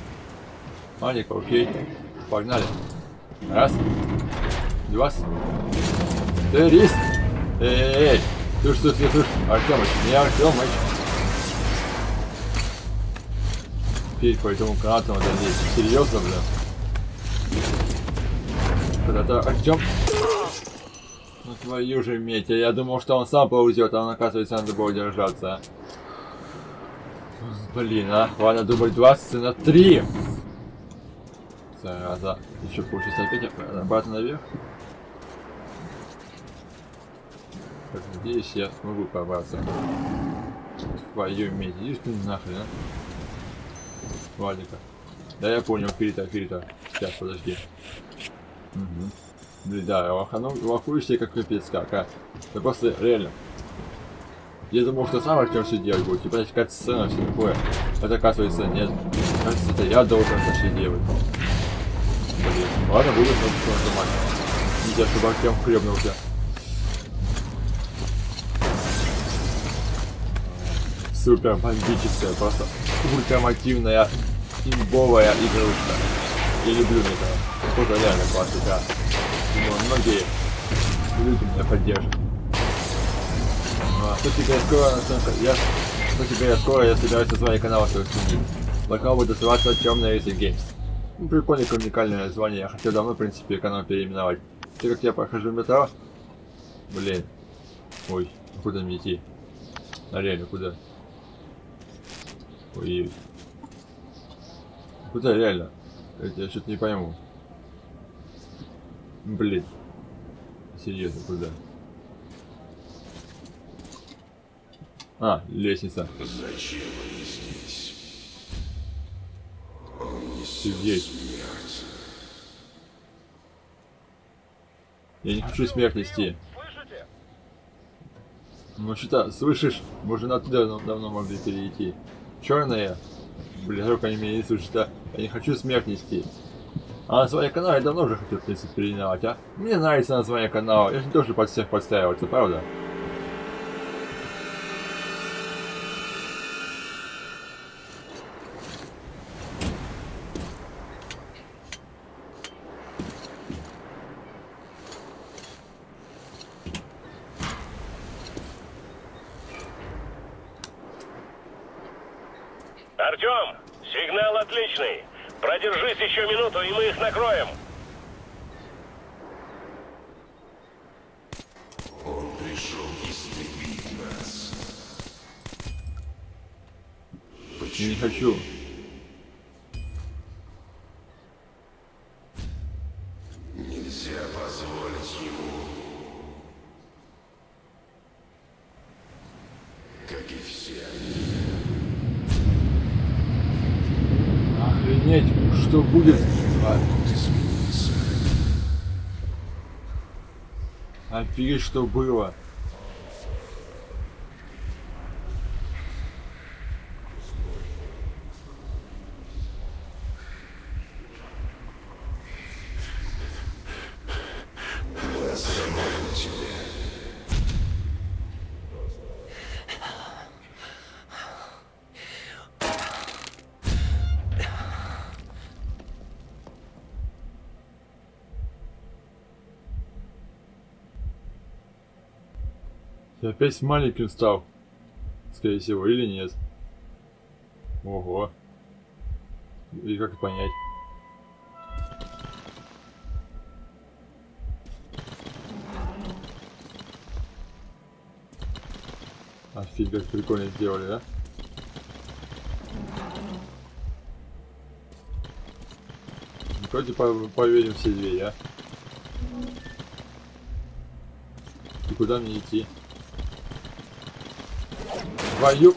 Аника, окей. Погнали. Раз. Два. Три. Эй, слушай, слушай, слушай. Артемыч, не Артемыч. Теперь по этому канату надо лезть. Серьезно, блин? Когда-то Артем... Ну твою же медь, я думал, что он сам ползет, а он, оказывается, надо было держаться. Блин, а? Ладно, дубль 20 на 3. Зараза. Еще получится опять обратно наверх. Надеюсь, я смогу пробраться. Твою медь, идишь ты нахрен, а? Ладненько. Да я понял, Фирита, Фирита. Сейчас, подожди. Угу. Да, лохуешься как капец как, а. Да просто реально. Я думал, что сам Артем все делать будет, типа какая-то сцена, все такое. Это оказывается нет. Кажется, это я должен это все делать. Блин, ладно, буду просто нажимать. Нельзя, чтобы Артем хлебнулся. Супер бомбическая, просто ультимативная, имбовая игрушка. Я люблю это. Вот реально классная игра. Думаю, многие люди меня поддержат. Ну, а что теперь скоро, я, что теперь скоро я собираюсь название канала свой сменить. Пока будет называться Темная Рейсы Games. Ну, прикольное, уникальное название. Я хотел давно, в принципе, канал переименовать. Все как я прохожу метро. Блин. Ой, а куда мне идти? А реально, куда? Ой. Куда реально? Это я что-то не пойму. Блин. Серьезно, куда? А, лестница. Зачем они здесь? Он Сидеть. смерть. Я не хочу смерть нести. Слышите? Ну что-то, слышишь? Мы уже оттуда давно могли перейти. Черные. Блин, меня не слышат, а? Я не хочу смерть нести. А название канала я давно уже хотел, в принципе, переименовать, а? Мне нравится название канала. Я же тоже под всех подстраиваться, правда? Артем, сигнал отличный. Продержись еще минуту, и мы их накроем. Он пришел истребить нас. Я не хочу. Нельзя позволить ему. Как и все они. Охренеть, что будет? Офигеть, что было. Опять маленьким стал. Скорее всего, или нет. Ого. И как понять? Офигеть, как прикольно сделали, да? Ну, Давайте по- поверим все двери, а? И куда мне идти? Твою...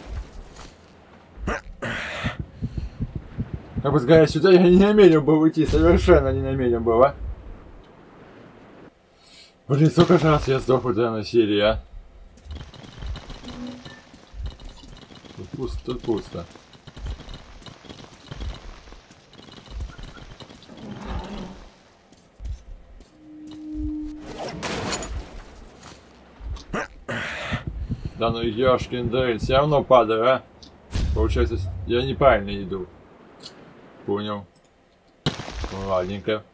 Как бы сказать, сюда я не намерен был уйти, совершенно не намерен был, а? Блин, сколько же раз я сдох в данной серии, а? Пусто, пусто. Ну ёшкин дрын, все равно падаю, а? Получается, я неправильно иду. Понял. Ладненько.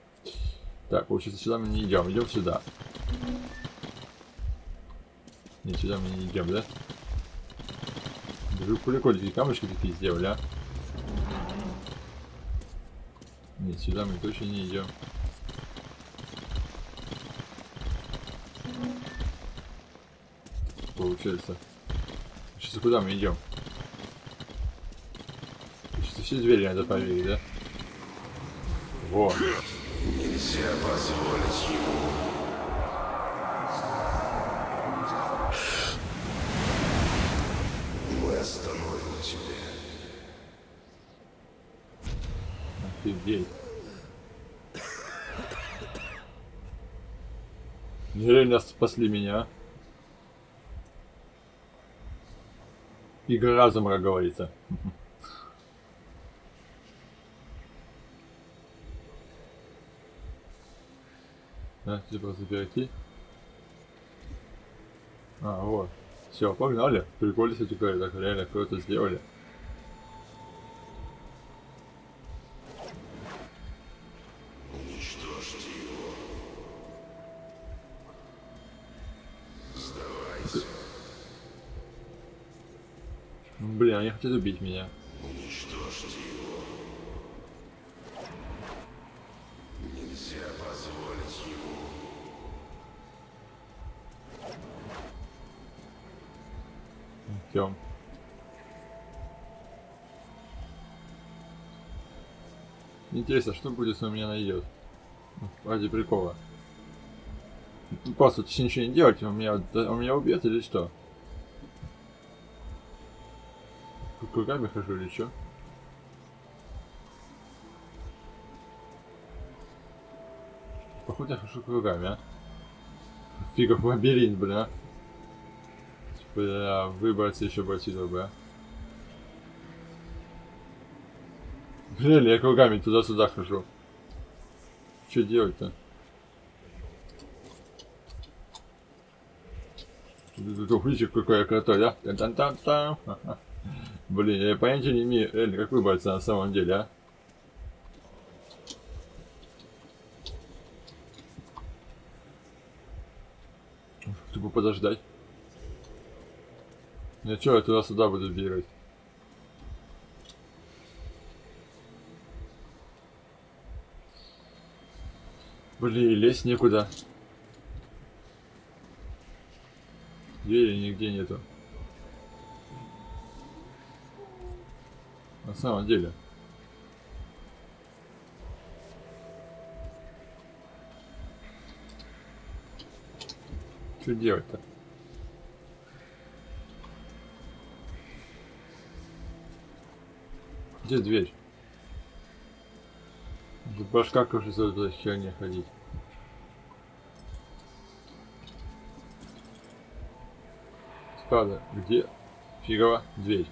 Так, получается, сюда мы не идем, идем сюда. Нет, сюда мы не идем, да? Даже прикольные камушки такие сделали, а? Нет, сюда мы точно не идем. Получается. Сейчас куда мы идем? Сейчас все двери надо проверить, да? Во. Нельзя позволить ему. Мы остановим тебя. Офигеть. Нереально спасли меня. а? Игра разума, как говорится. Да, тебе просто перейти. А, вот. Все, погнали. Прикольно, кстати, говоря, так реально круто сделали. Блин, они хотят убить меня. Уничтожьте его. Нельзя позволить ему. Идем. Интересно, что будет, если он меня найдет? Ради прикола. Ну, Просто если ничего не делать, он меня, он меня убьет или что? Кругами хожу или что? Походу я хожу кругами, а? Фигов лабиринт, а? Бля, выбраться еще бы отсюда, бля. Блин, я кругами туда-сюда хожу. Что делать-то? Тут видите, какая крутой, да? Тан-тан-тан-тан. Блин, я понятия не имею, реально, как выбраться на самом деле, а? Тупо подождать. Ну чё, я туда-сюда буду бегать. Блин, лезть некуда. Двери нигде нету. На самом деле. Что делать-то? Где дверь? Да башка, за этой херня ходить? Спада, где? Фигово, дверь.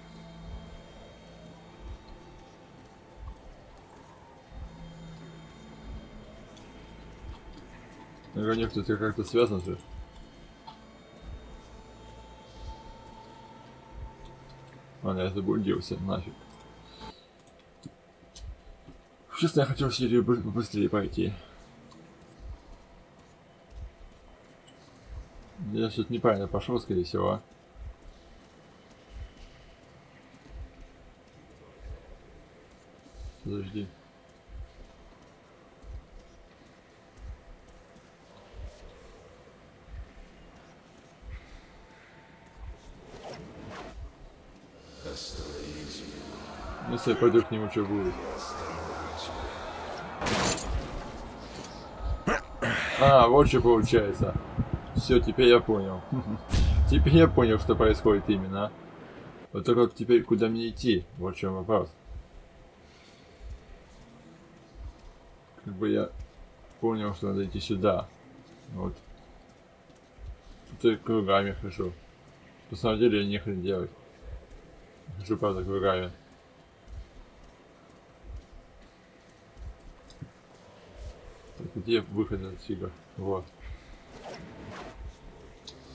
Наверное, кто-то как-то связан же. Ладно, я заблудился, нафиг. Честно, я хотел серию бы- быстрее пойти. Я что-то неправильно пошел, скорее всего. а. Подожди. Остановите его. Если я пойду к нему, что будет? А, вот что получается. Все, теперь я понял. Теперь я понял, что происходит именно. Вот только теперь куда мне идти? Вот в чем вопрос. Как бы я понял, что надо идти сюда. Вот. Тут кругами хожу. На самом деле я не хрен делать. Хожу, правда, кругами. Где выход отсюда? Вот.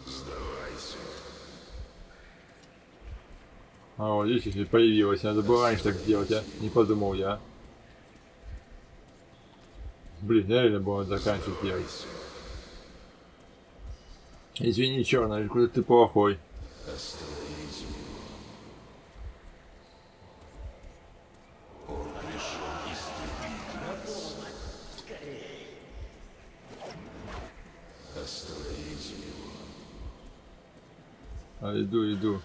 Сдавайся. А, вот здесь если появилось. Надо было раньше так сделать, а? Не подумал я. Блин, реально было заканчивать делать. Извини, черный, какой ты плохой. Остановите его. Он пришел истребить нас. Остановите его. А, иду, иду.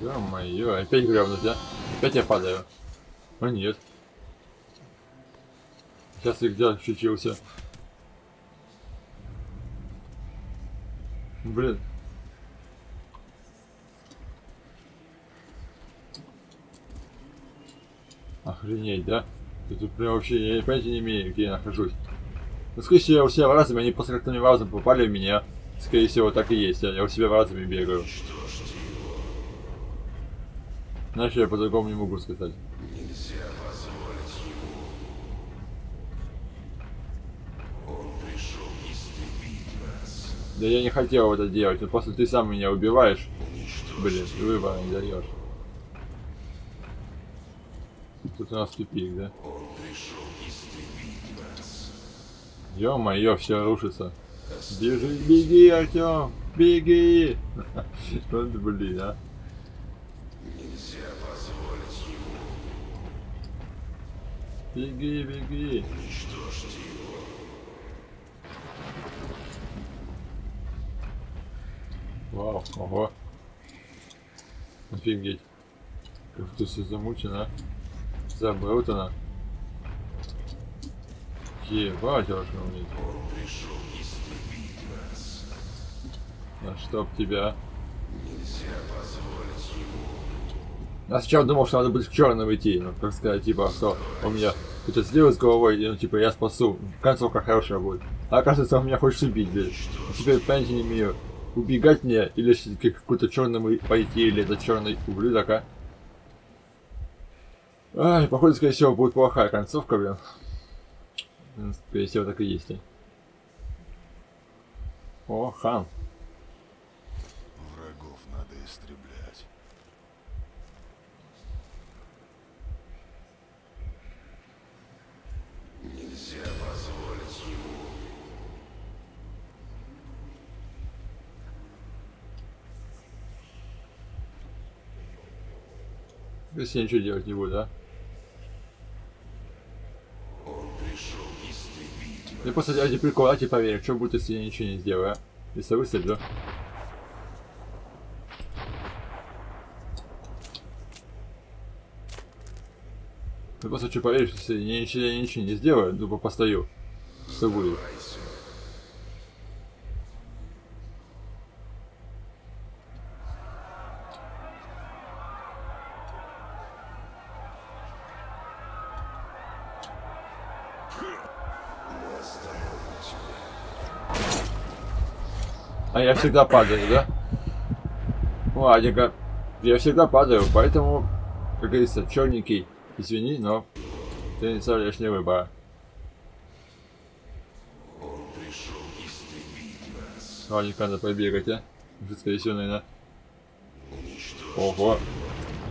Ё-моё, опять гребнуть, а? Опять я падаю. А нет. Сейчас их делать чучился. Блин. Охренеть, да? Тут, прям вообще, я понятия не имею, где я нахожусь. Ну, скорее всего, я у себя в разуме, они после как-то разум попали в меня. Скорее всего, так и есть, я, я у себя в разуме бегаю. Иначе я по-другому не могу сказать. Да я не хотел это делать, но после ты сам меня убиваешь. Блин, выбора не даешь. Тут у нас тупик, да? Ё-моё, все рушится. Бежи, беги, Артем! Беги! Вот блин, а. Нельзя позволить ему Беги, беги. уничтожить его. Вау, ого. Офигеть. Как тут все замучено. Забрутано. Ебать, должно уметь. Он пришел истребить нас. А чтоб тебя. Нельзя позволить ему. Я сначала думал, что надо будет к черному идти, ну, как сказать, типа, что у меня кто-то слева с головой, и, ну, типа, я спасу. Концовка хорошая будет. А оказывается, он меня хочет убить. И теперь понятия не имею, убегать мне, или все-таки к какому-то черному пойти, или это черный ублюдок, а? Ай, походу, скорее всего, будет плохая концовка, блин. Скорее всего, так и есть. О, хан. Врагов надо истреблять. Нельзя позволить ему. Если я ничего делать не буду, а? Я просто ради прикола, типа поверь, что будет, если я ничего не сделаю, а? Если выстрелю. Я просто что поверишь, если я ничего, я ничего не сделаю, тупо постою. Что будет? Я всегда падаю, да? Ладненько. Я всегда падаю, поэтому, как говорится, черненький, извини, но ты не оставляешь мне выбора. Ладненько, надо побегать, а? Уже, скорее всего, наверное. Ого.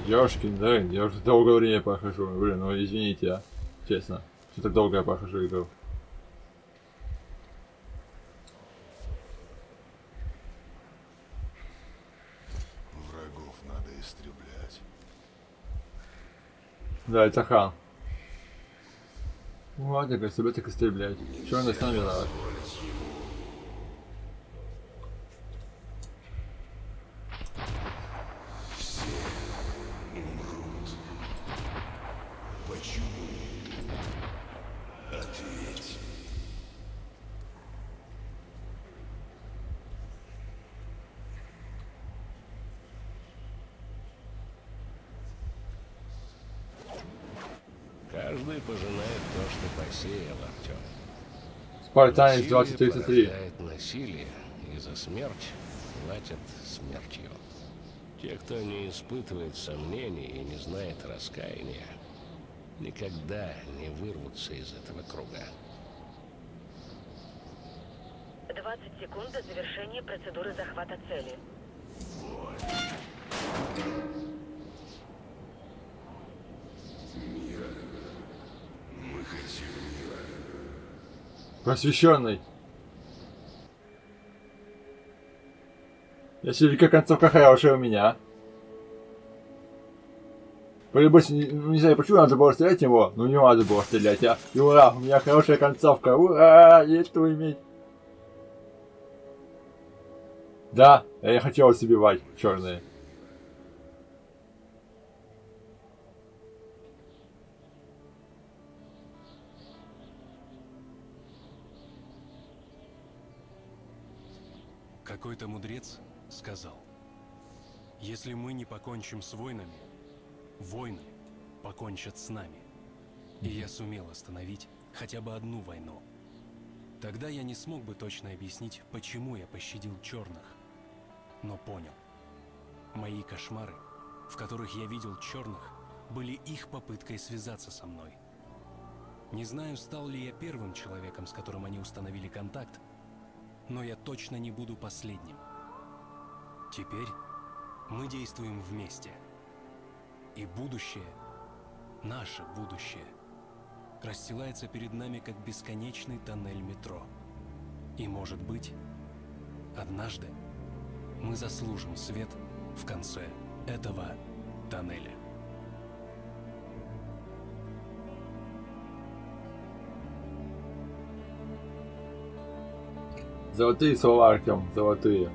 Ёшкин, да, я уже долгое время прохожу. Блин, ну извините, а. Честно. Что так долго я прохожу игру. Врагов надо истреблять. Это хан. Ну, ладненько, себя так истреблять. Черный с нами виноват. Спартанец Насилие 2033. порождает насилие, и за смерть платят смертью. Те, кто не испытывает сомнений и не знает раскаяния, никогда не вырвутся из этого круга. 20 секунд до завершения процедуры захвата цели. Мы Просвещенный. Если великая концовка хорошая у меня. По-любому, не, ну, не знаю, почему надо было стрелять в него, но не надо было стрелять, а. И ура, у меня хорошая концовка, ура, есть что иметь. Да, я хотел вас убивать, черные. Какой-то мудрец сказал, если мы не покончим с войнами, войны покончат с нами. И я сумел остановить хотя бы одну войну. Тогда я не смог бы точно объяснить, почему я пощадил черных. Но понял. Мои кошмары, в которых я видел черных, были их попыткой связаться со мной. Не знаю, стал ли я первым человеком, с которым они установили контакт, но я точно не буду последним. Теперь мы действуем вместе. И будущее, наше будущее, расстилается перед нами как бесконечный тоннель метро. И может быть, однажды мы заслужим свет в конце этого тоннеля. Золотые слова, Артем, золотые.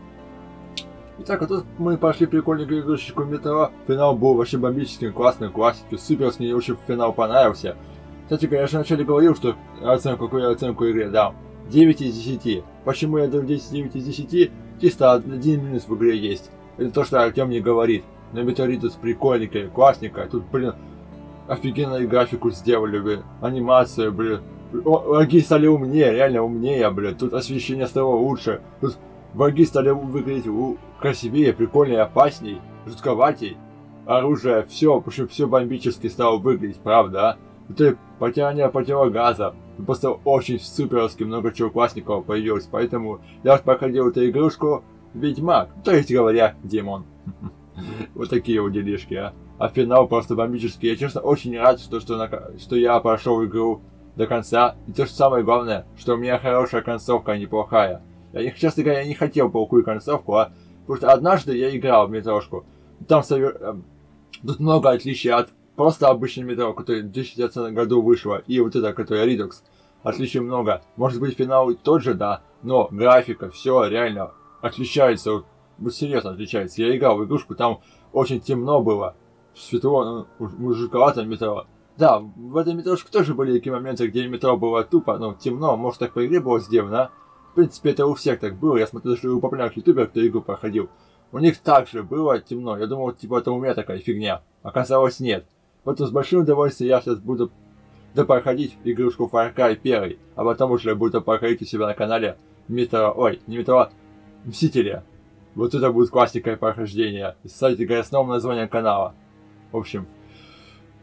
Итак, а тут мы пошли прикольненькую игрушечку метро. Финал был вообще бомбический, классный, классики, суперский, мне очень финал понравился. Кстати, я же вначале говорил, что оценку, какую я оценку игре дам. 9 из 10. Почему я дам 10, 9 из 10? Чисто один минус в игре есть. Это то, что Артем не говорит. Но Метеоритус прикольненькая, классненькая. Тут, блин, офигенную графику сделали, блин. Анимацию, блин. Враги стали умнее, реально умнее, блин. Тут освещение стало лучше. Тут враги стали выглядеть красивее, прикольнее, опасней, жутковатей. Оружие, все, в общем, все бомбически стало выглядеть, правда, а? Это потирание противогаза. Просто очень суперски много чего классников появилось, поэтому я проходил эту игрушку Ведьмак, то есть говоря, Демон. Вот такие вот делишки, а. А финал просто бомбический. Я, честно, очень рад, что, что, что я прошел игру до конца. И то, что самое главное, что у меня хорошая концовка, а не плохая. Я, не, честно говоря, я не хотел плохую концовку, а что однажды я играл в метрошку. Там совер... Эм, тут много отличий от просто обычной метро, которая в 2010 году вышла, и вот это, которая Redux. Отличий много. Может быть, финал тот же, да, но графика, все реально отличается. Вот, вот серьезно отличается. Я играл в игрушку, там очень темно было. Светло, ну, мужиковато метро. Да, в этой метрошке тоже были такие моменты, где метро было тупо, ну, темно, может так по игре было сделано, а? В принципе, это у всех так было, я смотрю, что у популярных ютуберов, кто игру проходил. У них также было темно, я думал, типа, это у меня такая фигня. Оказалось, нет. Поэтому с большим удовольствием я сейчас буду проходить игрушку Far Cry 1, а потом уже буду проходить у себя на канале Метро, ой, не Метро, Мстители. Вот это будет классика прохождения. Кстати говоря, с новым названием канала. В общем,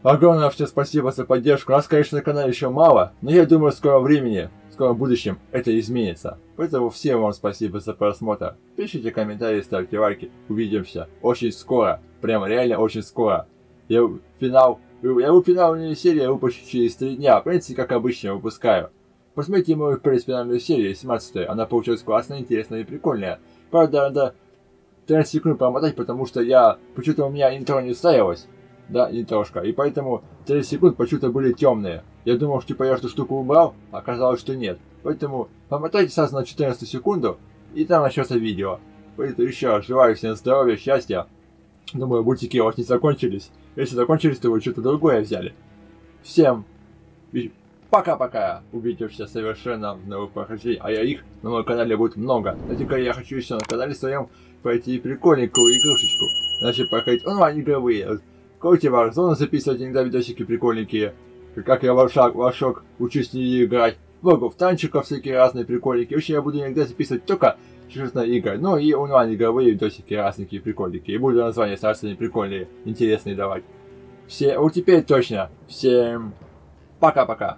огромное всем спасибо за поддержку. Нас, конечно, на канале еще мало, но я думаю, в скором времени, в скором будущем это изменится. Поэтому всем вам спасибо за просмотр. Пишите комментарии, ставьте лайки. Увидимся очень скоро. Прямо реально очень скоро. Я финал, я финальную серию выпущу через 3 дня. В принципе, как обычно, выпускаю. Посмотрите мою финальную серию, 17 Она получилась классная, интересная и прикольная. Правда, надо 13 секунд промотать, потому что я... Почему-то у меня интро не ставилось. Да, интрошка. И поэтому 30 секунд почему-то были темные. Я думал, что типа я эту штуку убрал, а оказалось, что нет. Поэтому помотайте сразу на 14 секунду, и там начнется видео. Поэтому еще раз желаю всем здоровья, счастья. Думаю, мультики у вас не закончились. Если закончились, то вы что-то другое взяли. Всем Пока-пока! Увидимся совершенно в новых прохождениях, а я их на моем канале будет много. Кстати, я хочу еще на канале своем пройти прикольненькую игрушечку. Значит, проходить онлайн-игровые. Короче, Warzone записывать иногда видосики прикольненькие. Как я в шаг, в шок учусь не играть. Богов, танчиков всякие разные прикольненькие. Вообще, я буду иногда записывать только честно игры. Ну и онлайн-игровые видосики разненькие прикольненькие. И буду названия стараться прикольные, интересные давать. Все, вот теперь точно. Всем пока-пока.